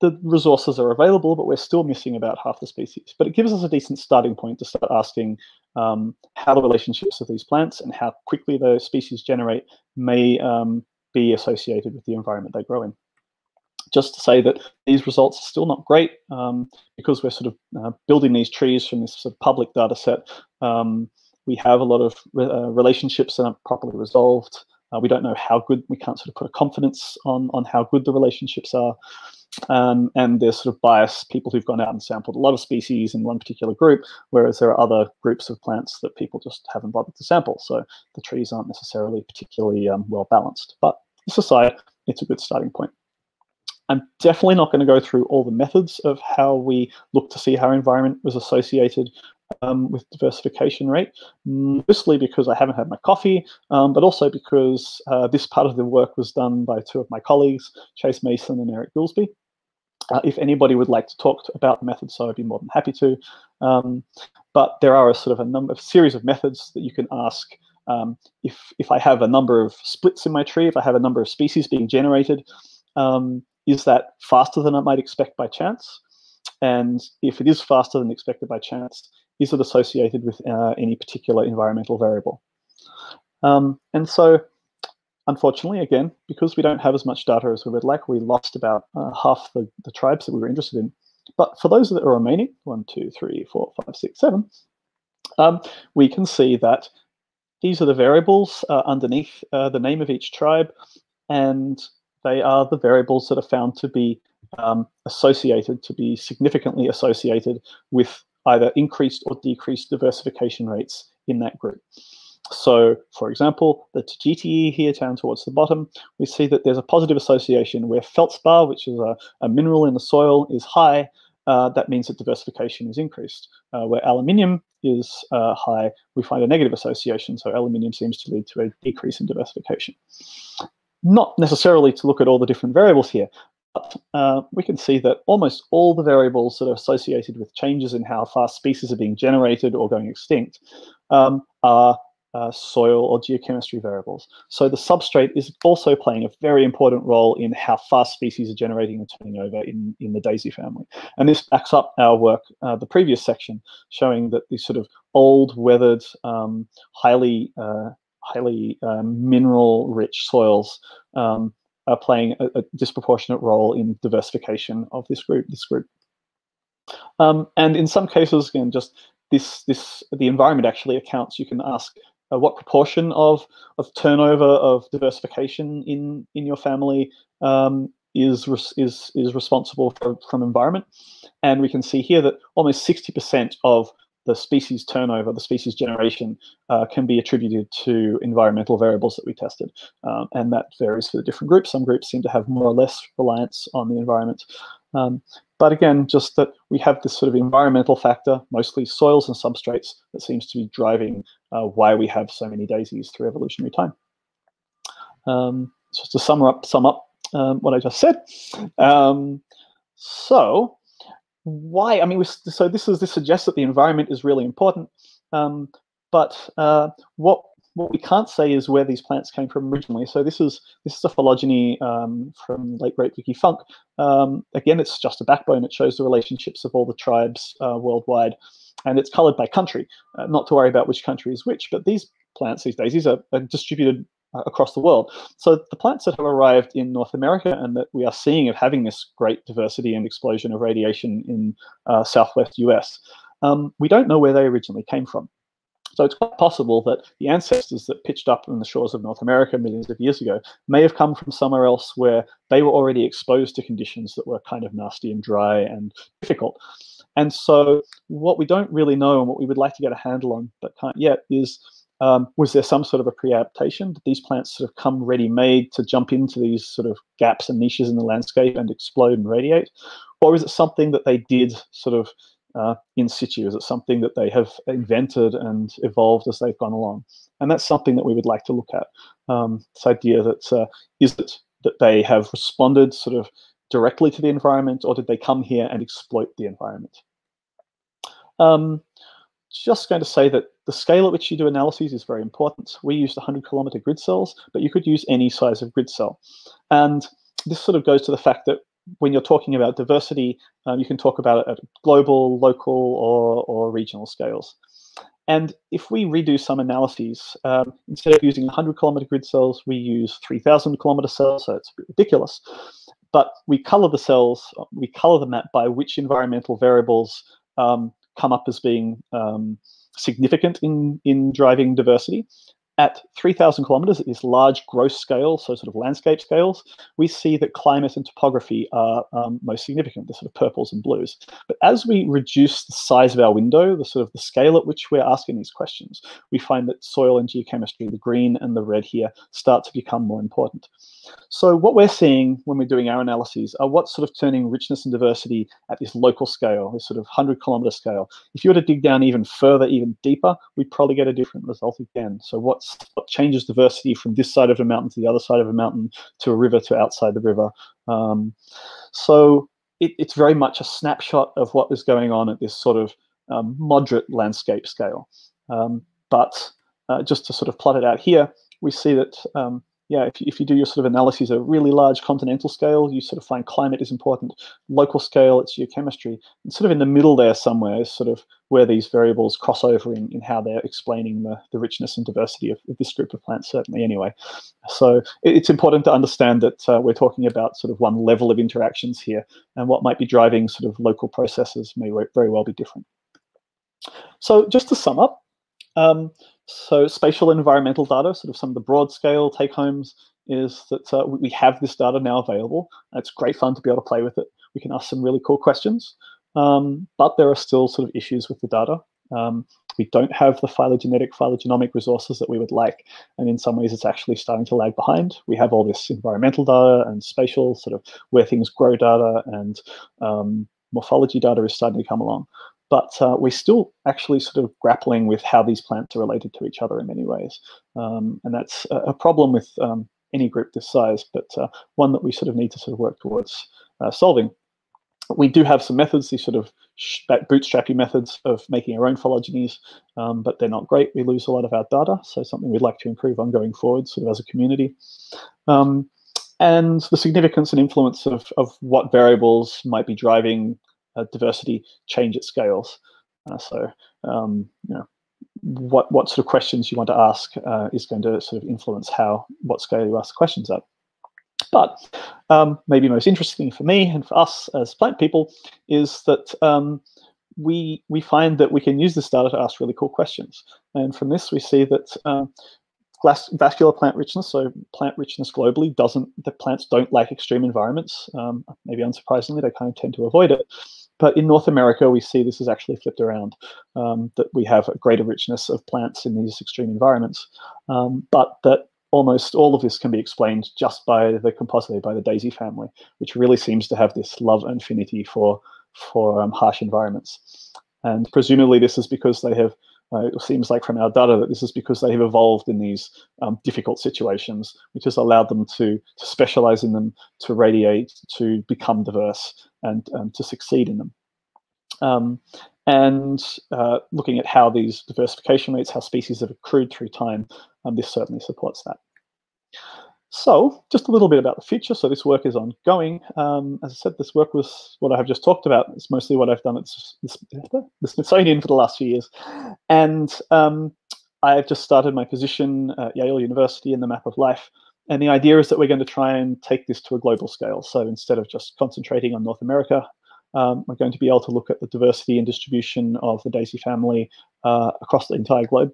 the resources are available, but we're still missing about half the species. But it gives us a decent starting point to start asking um, how the relationships of these plants and how quickly those species generate may um, be associated with the environment they grow in. Just to say that these results are still not great um, because we're sort of uh, building these trees from this sort of public data set. Um, we have a lot of re uh, relationships that aren't properly resolved. Uh, we don't know how good, we can't sort of put a confidence on, on how good the relationships are. Um, and there's sort of bias, people who've gone out and sampled a lot of species in one particular group, whereas there are other groups of plants that people just haven't bothered to sample. So the trees aren't necessarily particularly um, well balanced. But this aside, it's a good starting point. I'm definitely not going to go through all the methods of how we look to see how environment was associated um, with diversification rate, mostly because I haven't had my coffee, um, but also because uh, this part of the work was done by two of my colleagues, Chase Mason and Eric Goolsby. Uh, if anybody would like to talk to, about the methods, so I'd be more than happy to. Um, but there are a sort of a number of series of methods that you can ask. Um, if if I have a number of splits in my tree, if I have a number of species being generated, um, is that faster than I might expect by chance? And if it is faster than expected by chance, is it associated with uh, any particular environmental variable? Um, and so, unfortunately, again, because we don't have as much data as we would like, we lost about uh, half the, the tribes that we were interested in. But for those that are remaining, one, two, three, four, five, six, seven, um, we can see that these are the variables uh, underneath uh, the name of each tribe, and they are the variables that are found to be um, associated, to be significantly associated with either increased or decreased diversification rates in that group. So, for example, the GTE here down towards the bottom, we see that there's a positive association where feldspar, which is a, a mineral in the soil, is high. Uh, that means that diversification is increased. Uh, where aluminium is uh, high, we find a negative association. So aluminium seems to lead to a decrease in diversification. Not necessarily to look at all the different variables here, but uh, we can see that almost all the variables that are associated with changes in how fast species are being generated or going extinct um, are uh, soil or geochemistry variables. So the substrate is also playing a very important role in how fast species are generating and turning over in, in the daisy family. And this backs up our work, uh, the previous section, showing that these sort of old, weathered, um, highly uh, highly um, mineral-rich soils um, are playing a, a, disproportionate role in diversification of this group. This group, um, and in some cases, again, just this this the environment actually accounts. You can ask uh, what proportion of of turnover of diversification in in your family um, is is is responsible for, from environment, and we can see here that almost sixty percent of the species turnover, the species generation, uh, can be attributed to environmental variables that we tested. Um, and that varies for the different groups. Some groups seem to have more or less reliance on the environment. Um, but again, just that we have this sort of environmental factor, mostly soils and substrates, that seems to be driving uh, why we have so many daisies through evolutionary time. Um, just to sum up, sum up um, what I just said. Um, so why? I mean, so this is this suggests that the environment is really important, um, but uh, what what we can't say is where these plants came from originally. So this is this is a phylogeny um, from late great Vicki Funk. Um, again, it's just a backbone. It shows the relationships of all the tribes uh, worldwide, and it's coloured by country. Uh, not to worry about which country is which, but these plants, these daisies, are, are distributed uh, across the world. So the plants that have arrived in North America and that we are seeing of having this great diversity and explosion of radiation in uh, southwest US, um, we don't know where they originally came from. So it's quite possible that the ancestors that pitched up on the shores of North America millions of years ago may have come from somewhere else where they were already exposed to conditions that were kind of nasty and dry and difficult. And so what we don't really know and what we would like to get a handle on but can't yet is um, was there some sort of a pre-adaptation? Did these plants sort of come ready-made to jump into these sort of gaps and niches in the landscape and explode and radiate? Or is it something that they did sort of uh, in situ? Is it something that they have invented and evolved as they've gone along? And that's something that we would like to look at. Um, this idea that uh, is it that they have responded sort of directly to the environment or did they come here and exploit the environment? Um, just going to say that the scale at which you do analyses is very important. We used 100 kilometer grid cells, but you could use any size of grid cell. And this sort of goes to the fact that when you're talking about diversity, um, you can talk about it at global, local, or, or regional scales. And if we redo some analyses, um, instead of using 100 kilometer grid cells, we use 3,000 kilometer cells, so it's ridiculous. But we color the cells, we color the map by which environmental variables um, come up as being um, significant in, in driving diversity at 3,000 kilometers at this large gross scale, so sort of landscape scales, we see that climate and topography are um, most significant, the sort of purples and blues. But as we reduce the size of our window, the sort of the scale at which we're asking these questions, we find that soil and geochemistry, the green and the red here, start to become more important. So what we're seeing when we're doing our analyses are what's sort of turning richness and diversity at this local scale, this sort of 100 kilometer scale. If you were to dig down even further, even deeper, we'd probably get a different result again. So what's what changes diversity from this side of the mountain to the other side of a mountain to a river to outside the river. Um, so it, it's very much a snapshot of what is going on at this sort of um, moderate landscape scale. Um, but uh, just to sort of plot it out here, we see that um, yeah, if you, if you do your sort of analyses at a really large continental scale, you sort of find climate is important. Local scale, it's geochemistry. And sort of in the middle there somewhere is sort of where these variables cross over in, in how they're explaining the, the richness and diversity of, of this group of plants, certainly anyway. So it, it's important to understand that uh, we're talking about sort of one level of interactions here, and what might be driving sort of local processes may very well be different. So just to sum up, Um, so spatial environmental data, sort of some of the broad scale take homes is that uh, we have this data now available. It's great fun to be able to play with it. We can ask some really cool questions, um, but there are still sort of issues with the data. Um, we don't have the phylogenetic, phylogenomic resources that we would like, and in some ways it's actually starting to lag behind. We have all this environmental data and spatial, sort of where things grow data, and um, morphology data is starting to come along. But uh, we're still actually sort of grappling with how these plants are related to each other in many ways. Um, and that's a, a problem with um, any group this size, but uh, one that we sort of need to sort of work towards uh, solving. We do have some methods, these sort of bootstrappy methods of making our own phylogenies, um, but they're not great. We lose a lot of our data, so something we'd like to improve on going forward, sort of as a community. Um, and the significance and influence of, of what variables might be driving diversity change at scales. Uh, so, um, you know, what what sort of questions you want to ask uh, is going to sort of influence how what scale you ask the questions at. But um, maybe most interesting for me and for us as plant people is that um, we we find that we can use this data to ask really cool questions. And from this, we see that um, vascular plant richness, so plant richness globally, doesn't the plants don't like extreme environments. Um, maybe unsurprisingly, they kind of tend to avoid it. But in North America, we see this is actually flipped around, um, that we have a greater richness of plants in these extreme environments, um, but that almost all of this can be explained just by the Compositae, by the daisy family, which really seems to have this love and affinity for, for um, harsh environments. And presumably this is because they have uh, it seems like from our data that this is because they have evolved in these um, difficult situations, which has allowed them to, to specialize in them, to radiate, to become diverse, and um, to succeed in them. Um, and uh, looking at how these diversification rates, how species have accrued through time, um, this certainly supports that. So just a little bit about the future. So this work is ongoing. Um, as I said, this work was what I have just talked about. It's mostly what I've done at the Smithsonian for the last few years. And um, I've just started my position at Yale University in the Map of Life. And the idea is that we're going to try and take this to a global scale. So instead of just concentrating on North America, um, we're going to be able to look at the diversity and distribution of the Daisy family uh, across the entire globe.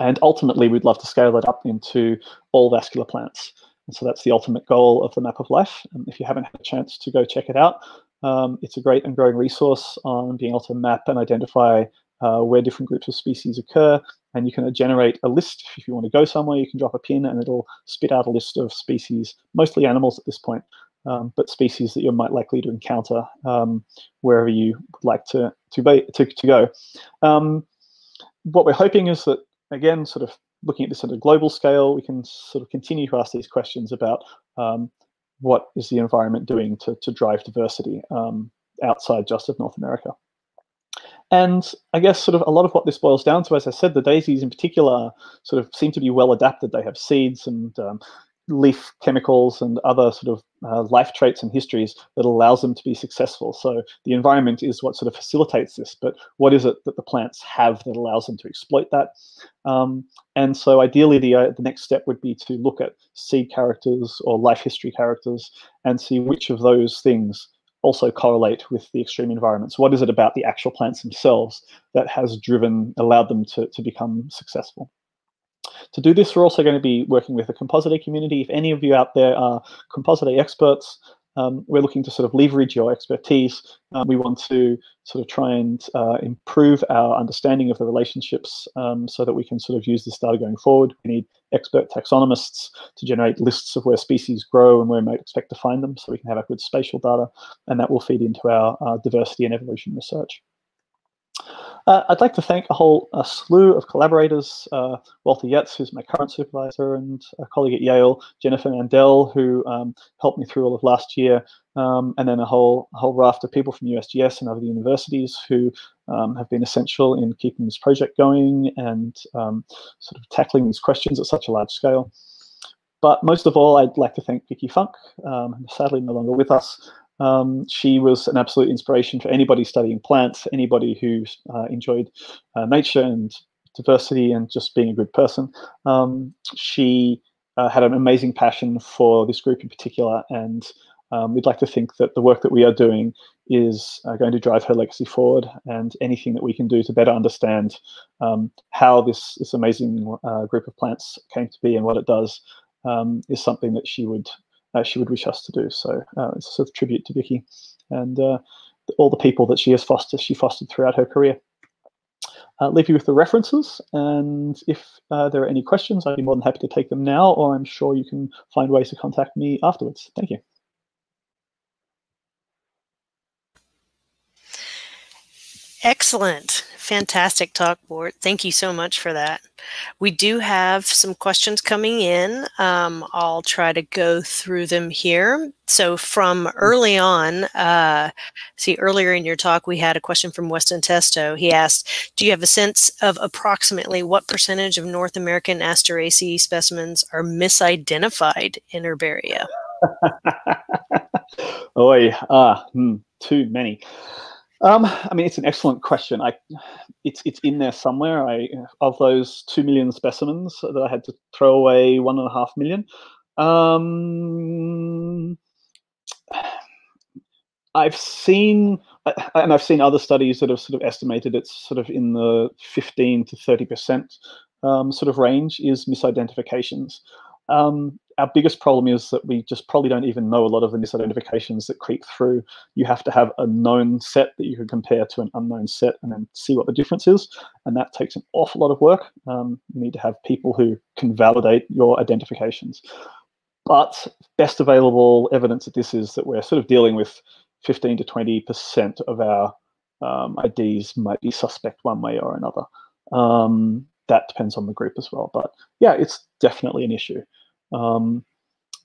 And ultimately, we'd love to scale it up into all vascular plants. And so that's the ultimate goal of the Map of Life. And if you haven't had a chance to go check it out, um, it's a great and growing resource on being able to map and identify uh, where different groups of species occur. And you can generate a list. If you want to go somewhere, you can drop a pin and it'll spit out a list of species, mostly animals at this point, um, but species that you're might likely to encounter um, wherever you would like to, to, be, to, to go. Um, what we're hoping is that again, sort of looking at this at a global scale, we can sort of continue to ask these questions about um, what is the environment doing to, to drive diversity um, outside just of North America. And I guess sort of a lot of what this boils down to, as I said, the daisies in particular sort of seem to be well adapted. They have seeds and um, leaf chemicals and other sort of uh, life traits and histories that allows them to be successful. So the environment is what sort of facilitates this, but what is it that the plants have that allows them to exploit that? Um, and so ideally the, uh, the next step would be to look at seed characters or life history characters and see which of those things also correlate with the extreme environments. What is it about the actual plants themselves that has driven, allowed them to, to become successful? To do this, we're also going to be working with the Compositae community. If any of you out there are Compositae experts, um, we're looking to sort of leverage your expertise. Uh, we want to sort of try and uh, improve our understanding of the relationships um, so that we can sort of use this data going forward. We need expert taxonomists to generate lists of where species grow and where we might expect to find them so we can have a good spatial data, and that will feed into our uh, diversity and evolution research. Uh, I'd like to thank a whole a slew of collaborators, uh, Walter Jetz, who's my current supervisor, and a colleague at Yale, Jennifer Mandel, who um, helped me through all of last year, um, and then a whole, a whole raft of people from USGS and other universities who um, have been essential in keeping this project going and um, sort of tackling these questions at such a large scale. But most of all, I'd like to thank Vicki Funk, um, sadly no longer with us, um, she was an absolute inspiration for anybody studying plants, anybody who uh, enjoyed uh, nature and diversity and just being a good person. Um, she uh, had an amazing passion for this group in particular, and um, we'd like to think that the work that we are doing is uh, going to drive her legacy forward, and anything that we can do to better understand um, how this this amazing uh, group of plants came to be and what it does um, is something that she would she would wish us to do. So uh, it's a sort of tribute to Vicki and uh, all the people that she has fostered she fostered throughout her career. Uh, leave you with the references, and if uh, there are any questions, I'd be more than happy to take them now, or I'm sure you can find ways to contact me afterwards. Thank you. Excellent. Fantastic talk, Bort. Thank you so much for that. We do have some questions coming in. Um, I'll try to go through them here. So from early on, uh, see earlier in your talk, we had a question from Weston Testo. He asked, do you have a sense of approximately what percentage of North American Asteraceae specimens are misidentified in herbaria? *laughs* Oi, ah, hmm, too many. Um, I mean, it's an excellent question. I, it's it's in there somewhere. I of those two million specimens that I had to throw away one and a half million. Um, I've seen, and I've seen other studies that have sort of estimated it's sort of in the fifteen to thirty percent um, sort of range is misidentifications. Um, our biggest problem is that we just probably don't even know a lot of the misidentifications that creep through. You have to have a known set that you can compare to an unknown set and then see what the difference is. And that takes an awful lot of work. Um, you need to have people who can validate your identifications. But best available evidence that this is that we're sort of dealing with 15 to 20% of our um, IDs might be suspect one way or another. Um, that depends on the group as well. But yeah, it's definitely an issue. Um,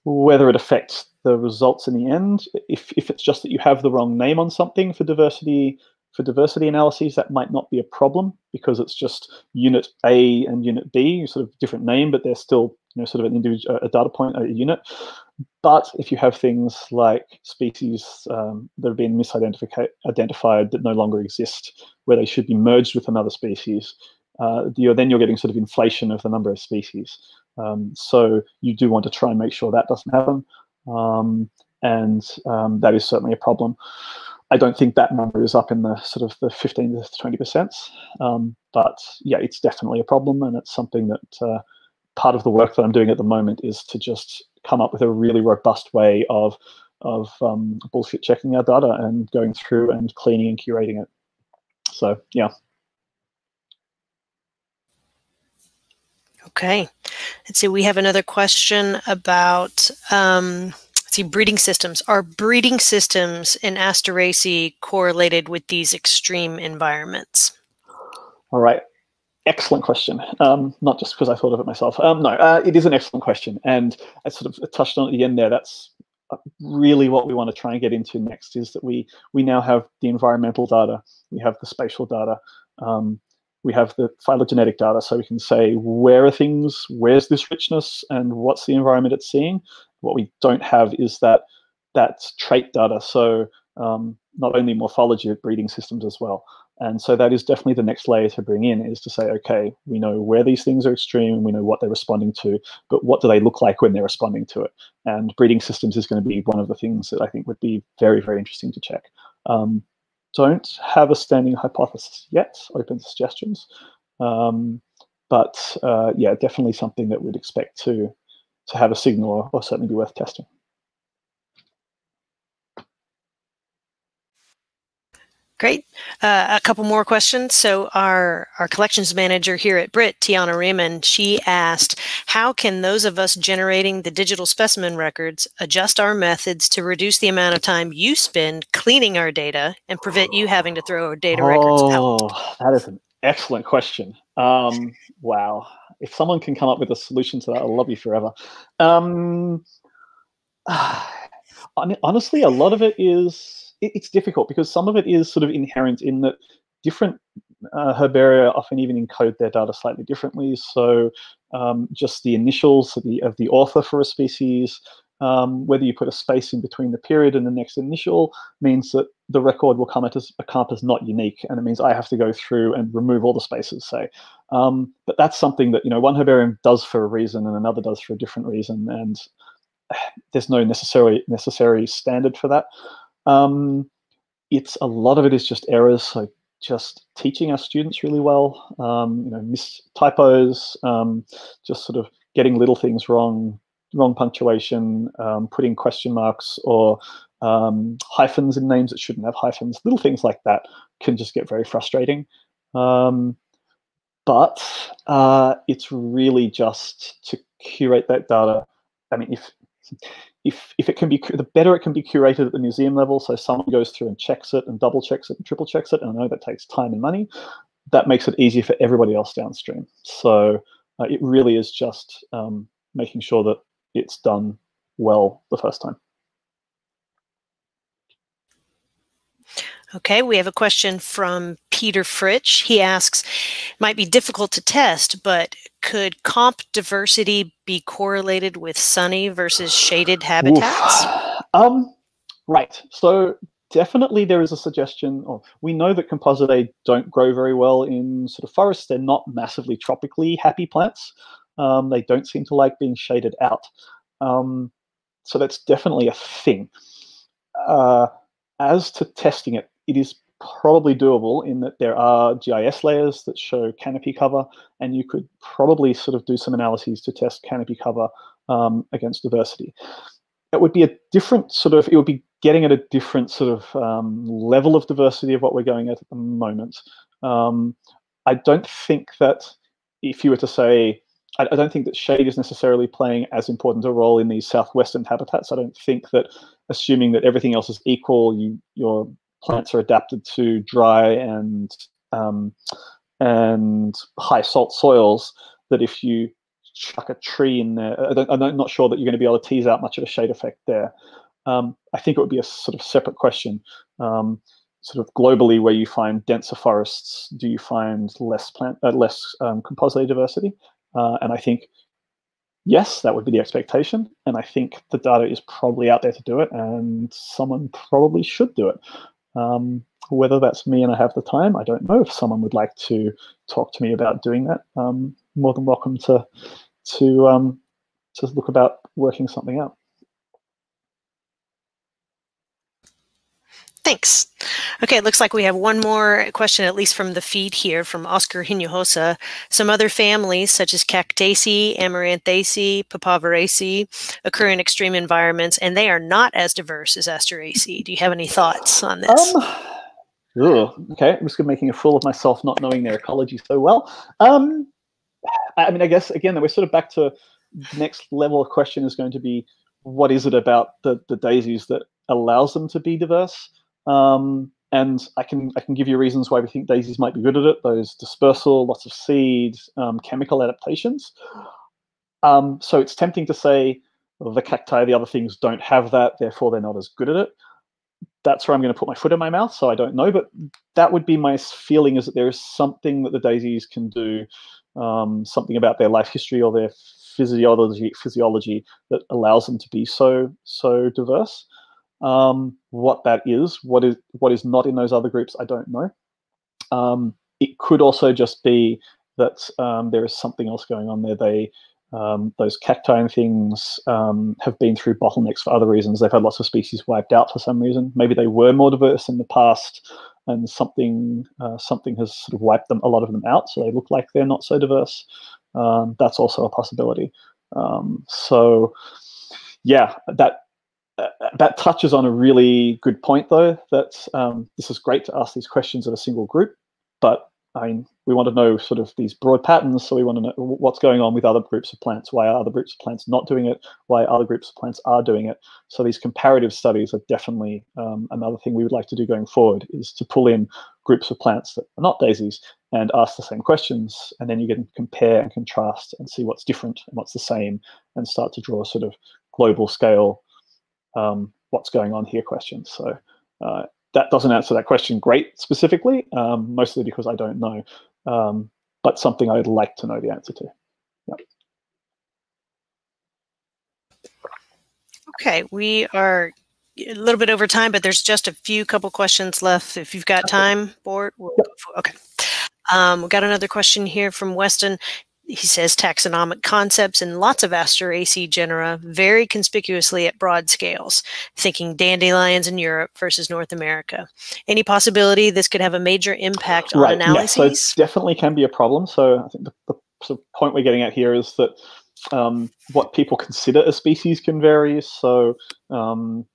whether it affects the results in the end, if, if it's just that you have the wrong name on something for diversity for diversity analyses, that might not be a problem because it's just unit A and unit B, sort of different name, but they're still you know sort of an individual a data point, a unit. But if you have things like species um, that have been misidentified that no longer exist, where they should be merged with another species, uh, you're, then you're getting sort of inflation of the number of species. Um, so you do want to try and make sure that doesn't happen. Um, and um, that is certainly a problem. I don't think that number is up in the sort of the 15 to 20 percent, um, but yeah, it's definitely a problem, and it's something that uh, part of the work that I'm doing at the moment is to just come up with a really robust way of of um, bullshit checking our data and going through and cleaning and curating it. So yeah, Okay. Let's see, we have another question about um, let's see, breeding systems. Are breeding systems in Asteraceae correlated with these extreme environments? All right. Excellent question. Um, not just because I thought of it myself. Um, no, uh, it is an excellent question. And I sort of touched on at the end there. That's uh, really what we want to try and get into next is that we we now have the environmental data, we have the spatial data, um, we have the phylogenetic data, so we can say where are things, where's this richness, and what's the environment it's seeing. What we don't have is that that trait data, so um, not only morphology of breeding systems as well. And so that is definitely the next layer to bring in is to say, okay, we know where these things are extreme, and we know what they're responding to, but what do they look like when they're responding to it? And breeding systems is going to be one of the things that I think would be very, very interesting to check. Um, don't have a standing hypothesis yet, open suggestions. Um, but uh, yeah, definitely something that we'd expect to, to have a signal or, or certainly be worth testing. Great. Uh, a couple more questions. So our our collections manager here at Brit, Tiana Rehman, she asked, how can those of us generating the digital specimen records adjust our methods to reduce the amount of time you spend cleaning our data and prevent you having to throw our data oh, records out? Oh, that is an excellent question. Um, wow. If someone can come up with a solution to that, I'll love you forever. Um, *sighs* honestly, a lot of it is it, it's difficult because some of it is sort of inherent in that different uh, herbaria often even encode their data slightly differently. So um, just the initials of the, of the author for a species, um, whether you put a space in between the period and the next initial means that the record will come at as, come as not unique, and it means I have to go through and remove all the spaces, say. Um, but that's something that you know one herbarium does for a reason and another does for a different reason, and there's no necessary necessary standard for that. Um, it's a lot of it is just errors. So just teaching our students really well. Um, you know, miss typos, um, just sort of getting little things wrong, wrong punctuation, um, putting question marks or um, hyphens in names that shouldn't have hyphens. Little things like that can just get very frustrating. Um, but uh, it's really just to curate that data. I mean, if if if it can be the better it can be curated at the museum level, so someone goes through and checks it and double checks it and triple checks it, and I know that takes time and money. That makes it easier for everybody else downstream. So uh, it really is just um, making sure that it's done well the first time. Okay, we have a question from Peter Fritsch. He asks, might be difficult to test, but could comp diversity be correlated with sunny versus shaded habitats? Um, right. So definitely there is a suggestion. Or we know that compositae don't grow very well in sort of forests. They're not massively tropically happy plants. Um, they don't seem to like being shaded out. Um, so that's definitely a thing. Uh, as to testing it, it is probably doable in that there are GIS layers that show canopy cover, and you could probably sort of do some analyses to test canopy cover um, against diversity. It would be a different sort of, it would be getting at a different sort of um, level of diversity of what we're going at at the moment. Um, I don't think that if you were to say, I, I don't think that shade is necessarily playing as important a role in these southwestern habitats. I don't think that assuming that everything else is equal, you, your plants are adapted to dry and um, and high salt soils. That if you chuck a tree in there, I am not sure that you're going to be able to tease out much of a shade effect there. Um, I think it would be a sort of separate question. Um, sort of globally, where you find denser forests, do you find less plant, uh, less um, composite diversity? Uh, and I think yes, that would be the expectation. And I think the data is probably out there to do it, and someone probably should do it. Um, whether that's me and I have the time, I don't know. If someone would like to talk to me about doing that, um, more than welcome to to um, to look about working something out. Thanks. Okay, it looks like we have one more question, at least from the feed here, from Oscar Hinojosa. Some other families, such as Cactaceae, Amaranthaceae, Papaveraceae, occur in extreme environments, and they are not as diverse as Asteraceae. Do you have any thoughts on this? Um, okay, I'm just making a fool of myself not knowing their ecology so well. Um, I mean, I guess, again, we're sort of back to the next level of question is going to be, what is it about the, the daisies that allows them to be diverse? Um, and I can I can give you reasons why we think daisies might be good at it. Those dispersal, lots of seed, um, chemical adaptations. Um, so it's tempting to say well, the cacti, the other things don't have that, therefore they're not as good at it. That's where I'm going to put my foot in my mouth. So I don't know, but that would be my feeling is that there is something that the daisies can do, um, something about their life history or their physiology physiology that allows them to be so so diverse. Um, what that is, what is what is not in those other groups, I don't know. Um, it could also just be that um, there is something else going on there. They um, those cacti and things um, have been through bottlenecks for other reasons. They've had lots of species wiped out for some reason. Maybe they were more diverse in the past, and something uh, something has sort of wiped them a lot of them out, so they look like they're not so diverse. Um, that's also a possibility. So, yeah, that that touches on a really good point, though, that um, this is great to ask these questions of a single group, but I mean, we want to know sort of these broad patterns. So we want to know what's going on with other groups of plants. Why are other groups of plants not doing it? Why other groups of plants are doing it? So these comparative studies are definitely um, another thing we would like to do going forward is to pull in groups of plants that are not daisies and ask the same questions. And then you can compare and contrast and see what's different and what's the same and start to draw a sort of global scale um, what's going on here questions. So uh, that doesn't answer that question great specifically, um, mostly because I don't know, um, but something I'd like to know the answer to. Yep. Okay, we are a little bit over time, but there's just a few couple questions left. If you've got time, Bort, we'll yep. okay. Um, we got another question here from Weston he says taxonomic concepts in lots of Asteraceae genera, very conspicuously at broad scales, thinking dandelions in Europe versus North America. Any possibility this could have a major impact on right, analyses? Yeah, so it definitely can be a problem. So I think the, the sort of point we're getting at here is that um, what people consider a species can vary. So um,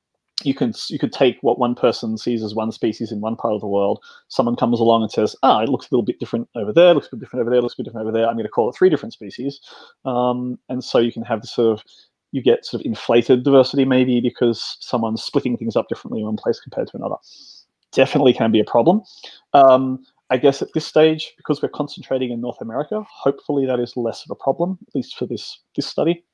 you can you could take what one person sees as one species in one part of the world. Someone comes along and says, "Ah, it looks a little bit different over there. Looks a bit different over there. Looks a bit different over there. I'm going to call it three different species." Um, and so you can have this sort of you get sort of inflated diversity maybe because someone's splitting things up differently in one place compared to another. Definitely can be a problem. Um, I guess at this stage, because we're concentrating in North America, hopefully that is less of a problem, at least for this this study.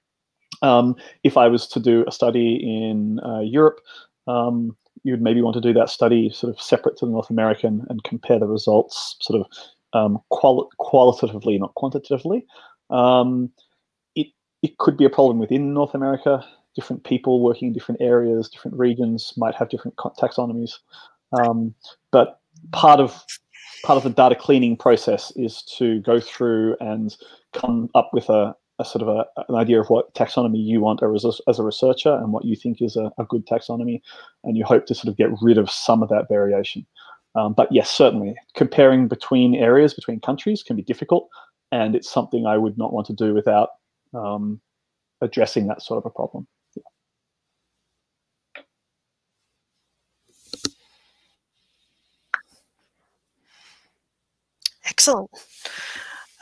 Um, if I was to do a study in uh, Europe, um, you'd maybe want to do that study sort of separate to the North American and compare the results sort of um, quali qualitatively, not quantitatively. Um, it, it could be a problem within North America. Different people working in different areas, different regions might have different taxonomies. Um, but part of part of the data cleaning process is to go through and come up with a, a sort of a, an idea of what taxonomy you want as a, as a researcher and what you think is a, a, good taxonomy, and you hope to sort of get rid of some of that variation. Um, but yes, certainly comparing between areas, between countries, can be difficult, and it's something I would not want to do without um, addressing that sort of a problem. Excellent.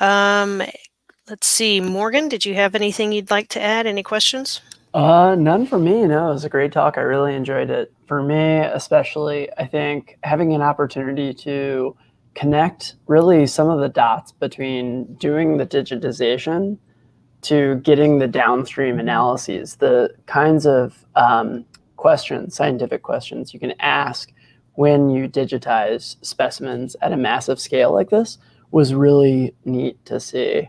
Um, Let's see, Morgan, did you have anything you'd like to add? Any questions? Uh, none for me. No, it was a great talk. I really enjoyed it. For me, especially, I think having an opportunity to connect really some of the dots between doing the digitization to getting the downstream analyses, the kinds of um, questions, scientific questions you can ask when you digitize specimens at a massive scale like this was really neat to see.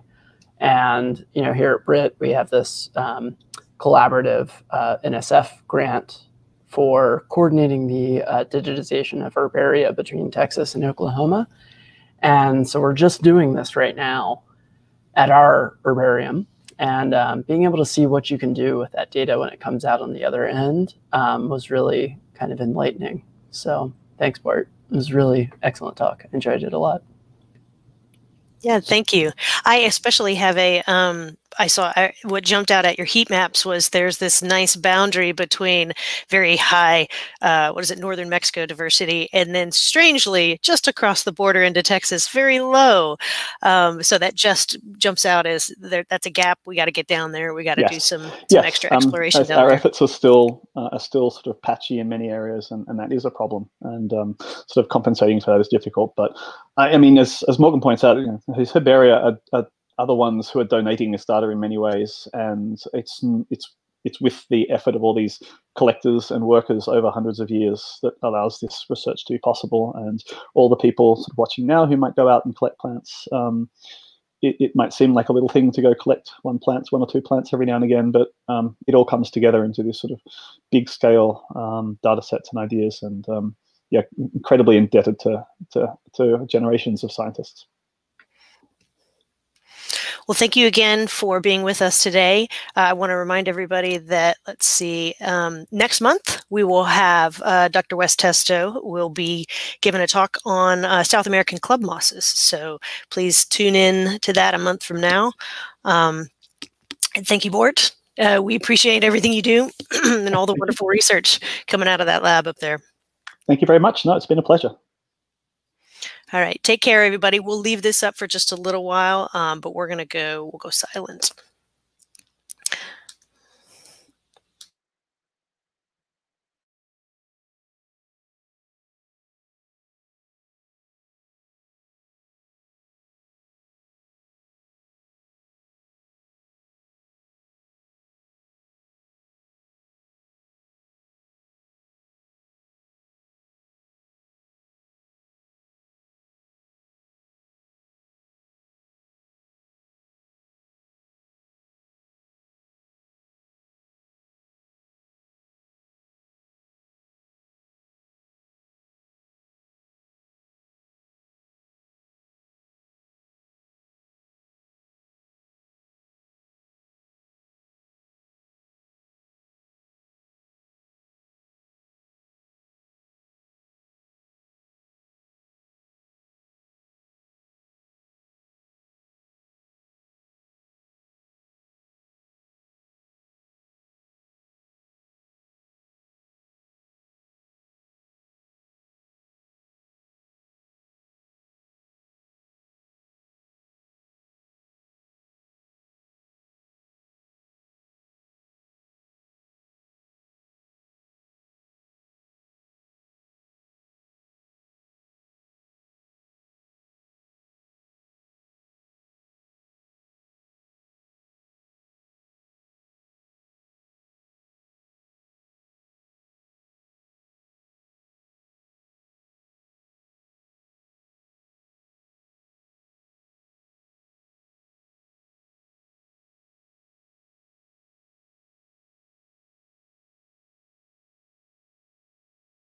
And you know, here at Brit, we have this um, collaborative uh, NSF grant for coordinating the uh, digitization of herbaria between Texas and Oklahoma. And so we're just doing this right now at our herbarium. And um, being able to see what you can do with that data when it comes out on the other end um, was really kind of enlightening. So thanks, Bort. It was really excellent talk. Enjoyed it a lot. Yeah, thank you. I especially have a um, I saw I, what jumped out at your heat maps was there's this nice boundary between very high, uh, what is it, northern Mexico diversity, and then strangely just across the border into Texas, very low. Um, so that just jumps out as there, that's a gap. We got to get down there. We got to yes. do some, some yes. extra um, exploration. Um, our there. efforts are still uh, are still sort of patchy in many areas, and, and that is a problem. And um, sort of compensating for that is difficult. But I, I mean, as as Morgan points out, you know, his herbaria are, are other ones who are donating this data in many ways, and it's it's it's with the effort of all these collectors and workers over hundreds of years that allows this research to be possible. And all the people sort of watching now who might go out and collect plants, um, it, it, might seem like a little thing to go collect one plants, one or two plants every now and again, but um, it all comes together into this sort of big scale um, data sets and ideas, and um, yeah, incredibly indebted to, to to generations of scientists. Well, thank you again for being with us today. Uh, I want to remind everybody that, let's see, um, next month we will have uh, Dr. West Testo will be giving a talk on uh, South American club mosses. So please tune in to that a month from now. Um, and thank you, Bort. Uh, we appreciate everything you do *clears throat* and all the wonderful research coming out of that lab up there. Thank you very much. No, it's been a pleasure. All right. Take care, everybody. We'll leave this up for just a little while, um, but we're going to go, we'll go silent.